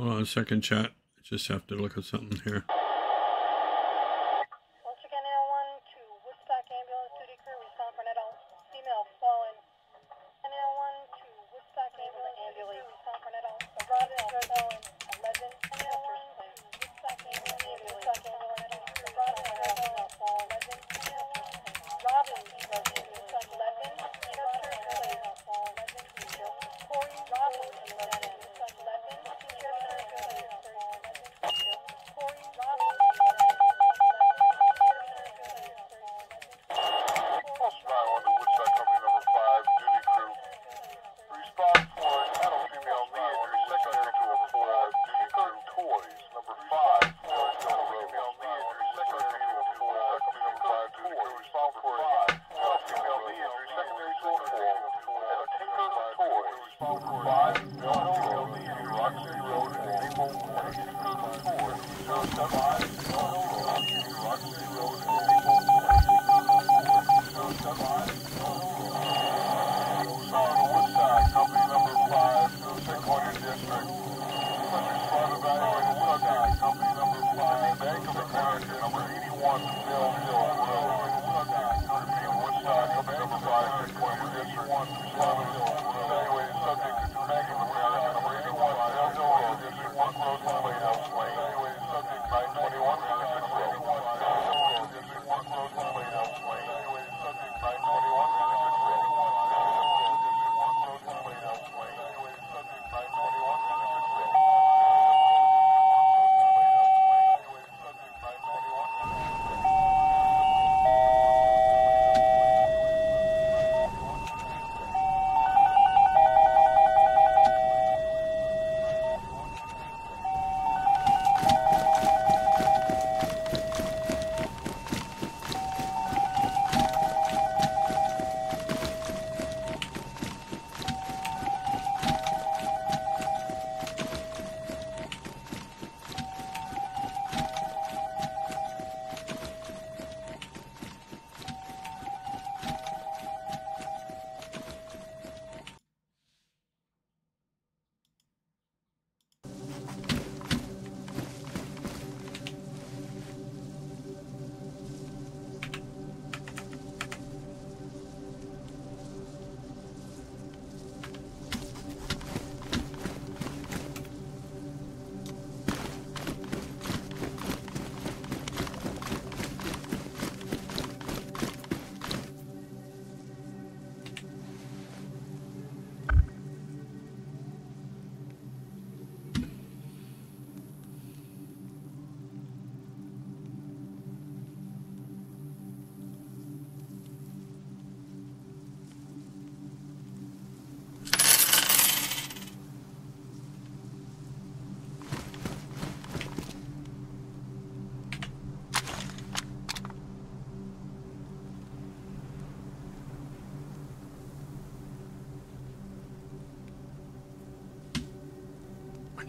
Hold on a second, chat. I just have to look at something here.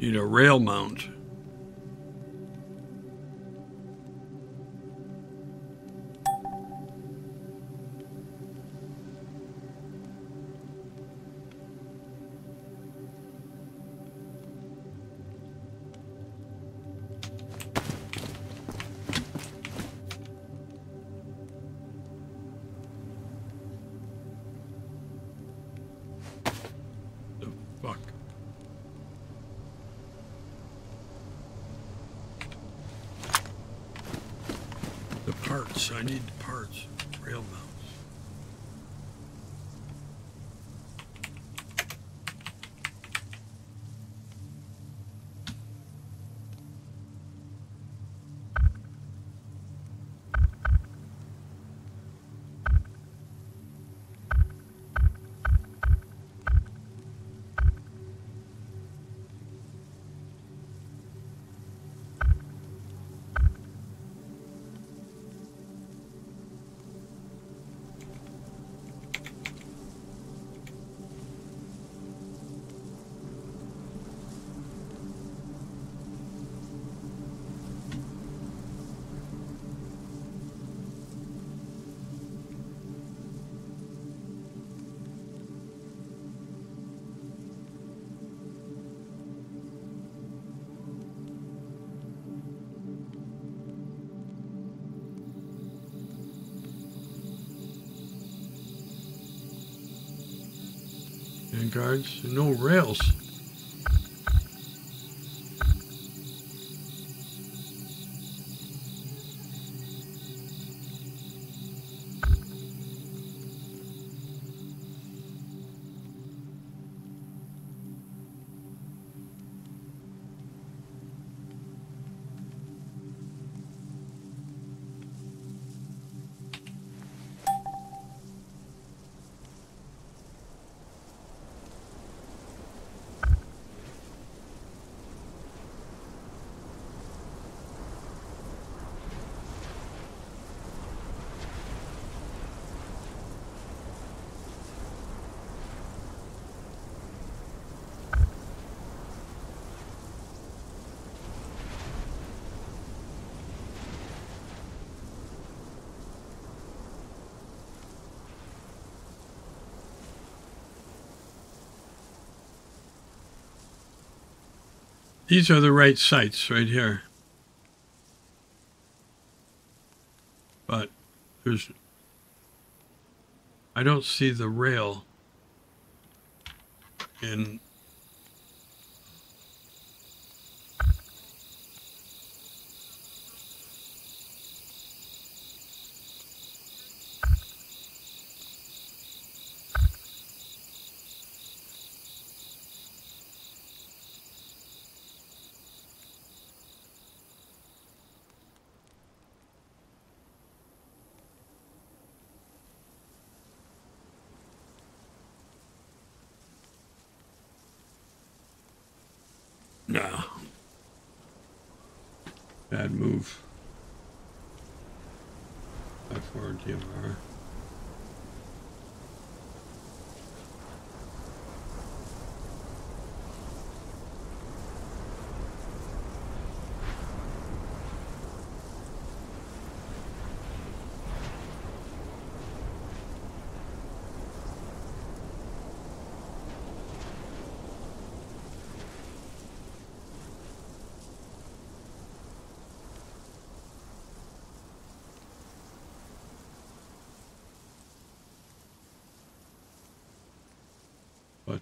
you know, rail mount. And no rails. These are the right sights right here. But there's, I don't see the rail in, no. Bad move. Five four DMR.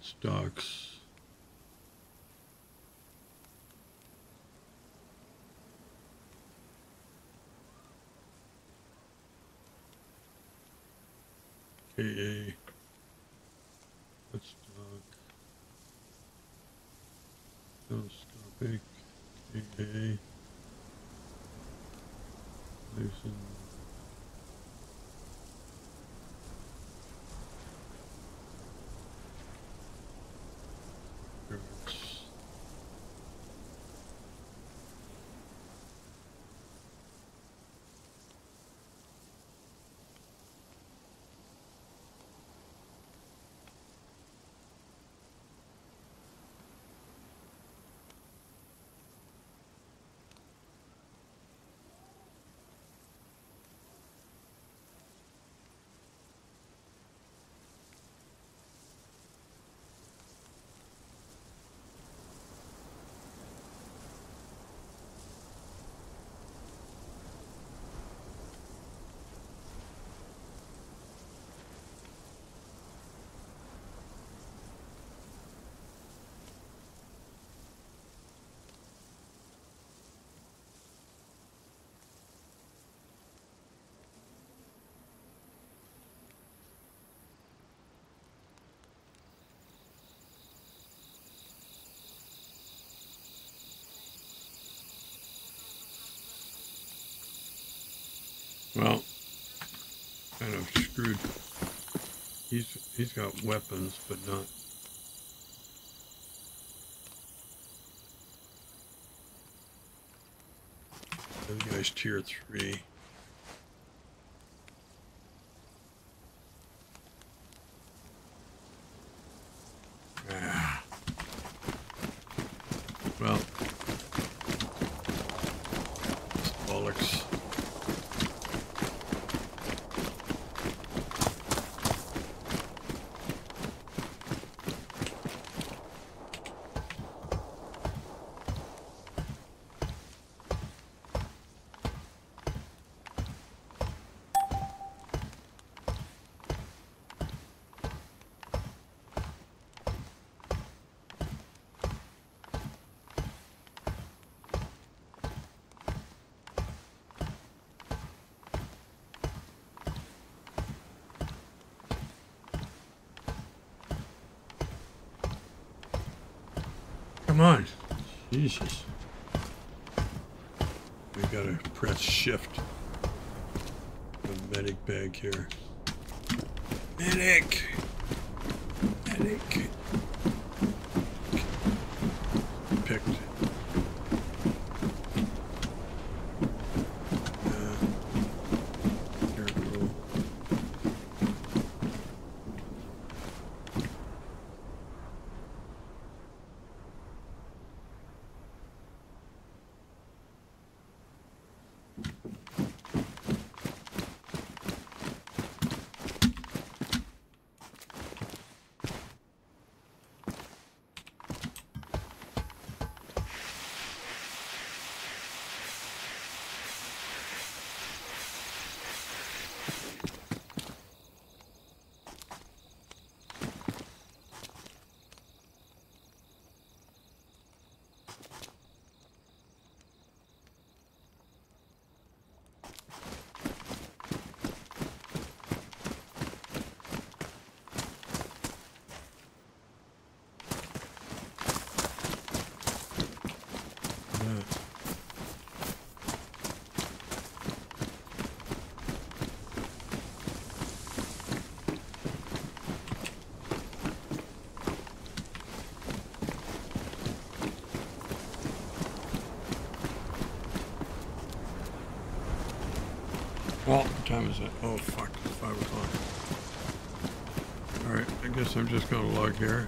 Buttstocks. KA. Don't stop it. KA. Loosen. Well, kind of screwed. He's he's got weapons, but not. The other guy's tier three. Ah. Well, it's bollocks. Come on. Jesus. We gotta press shift. The medic bag here. Medic! Medic! Picked. Uh, careful. Yeah. Well, what time it? Oh, fuck. It's 5 o'clock. Alright, I guess I'm just gonna log here.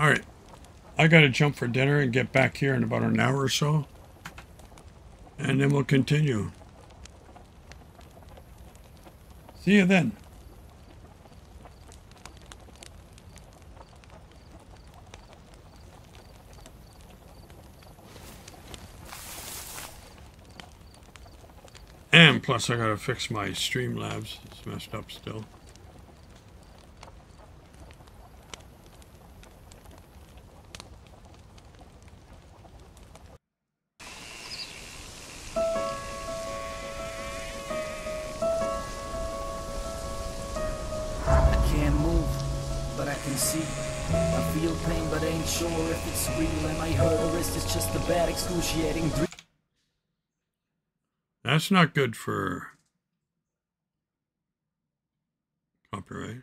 Alright. I gotta jump for dinner and get back here in about an hour or so. And then we'll continue. See you then. And plus I gotta fix my Streamlabs. It's messed up still. Not good for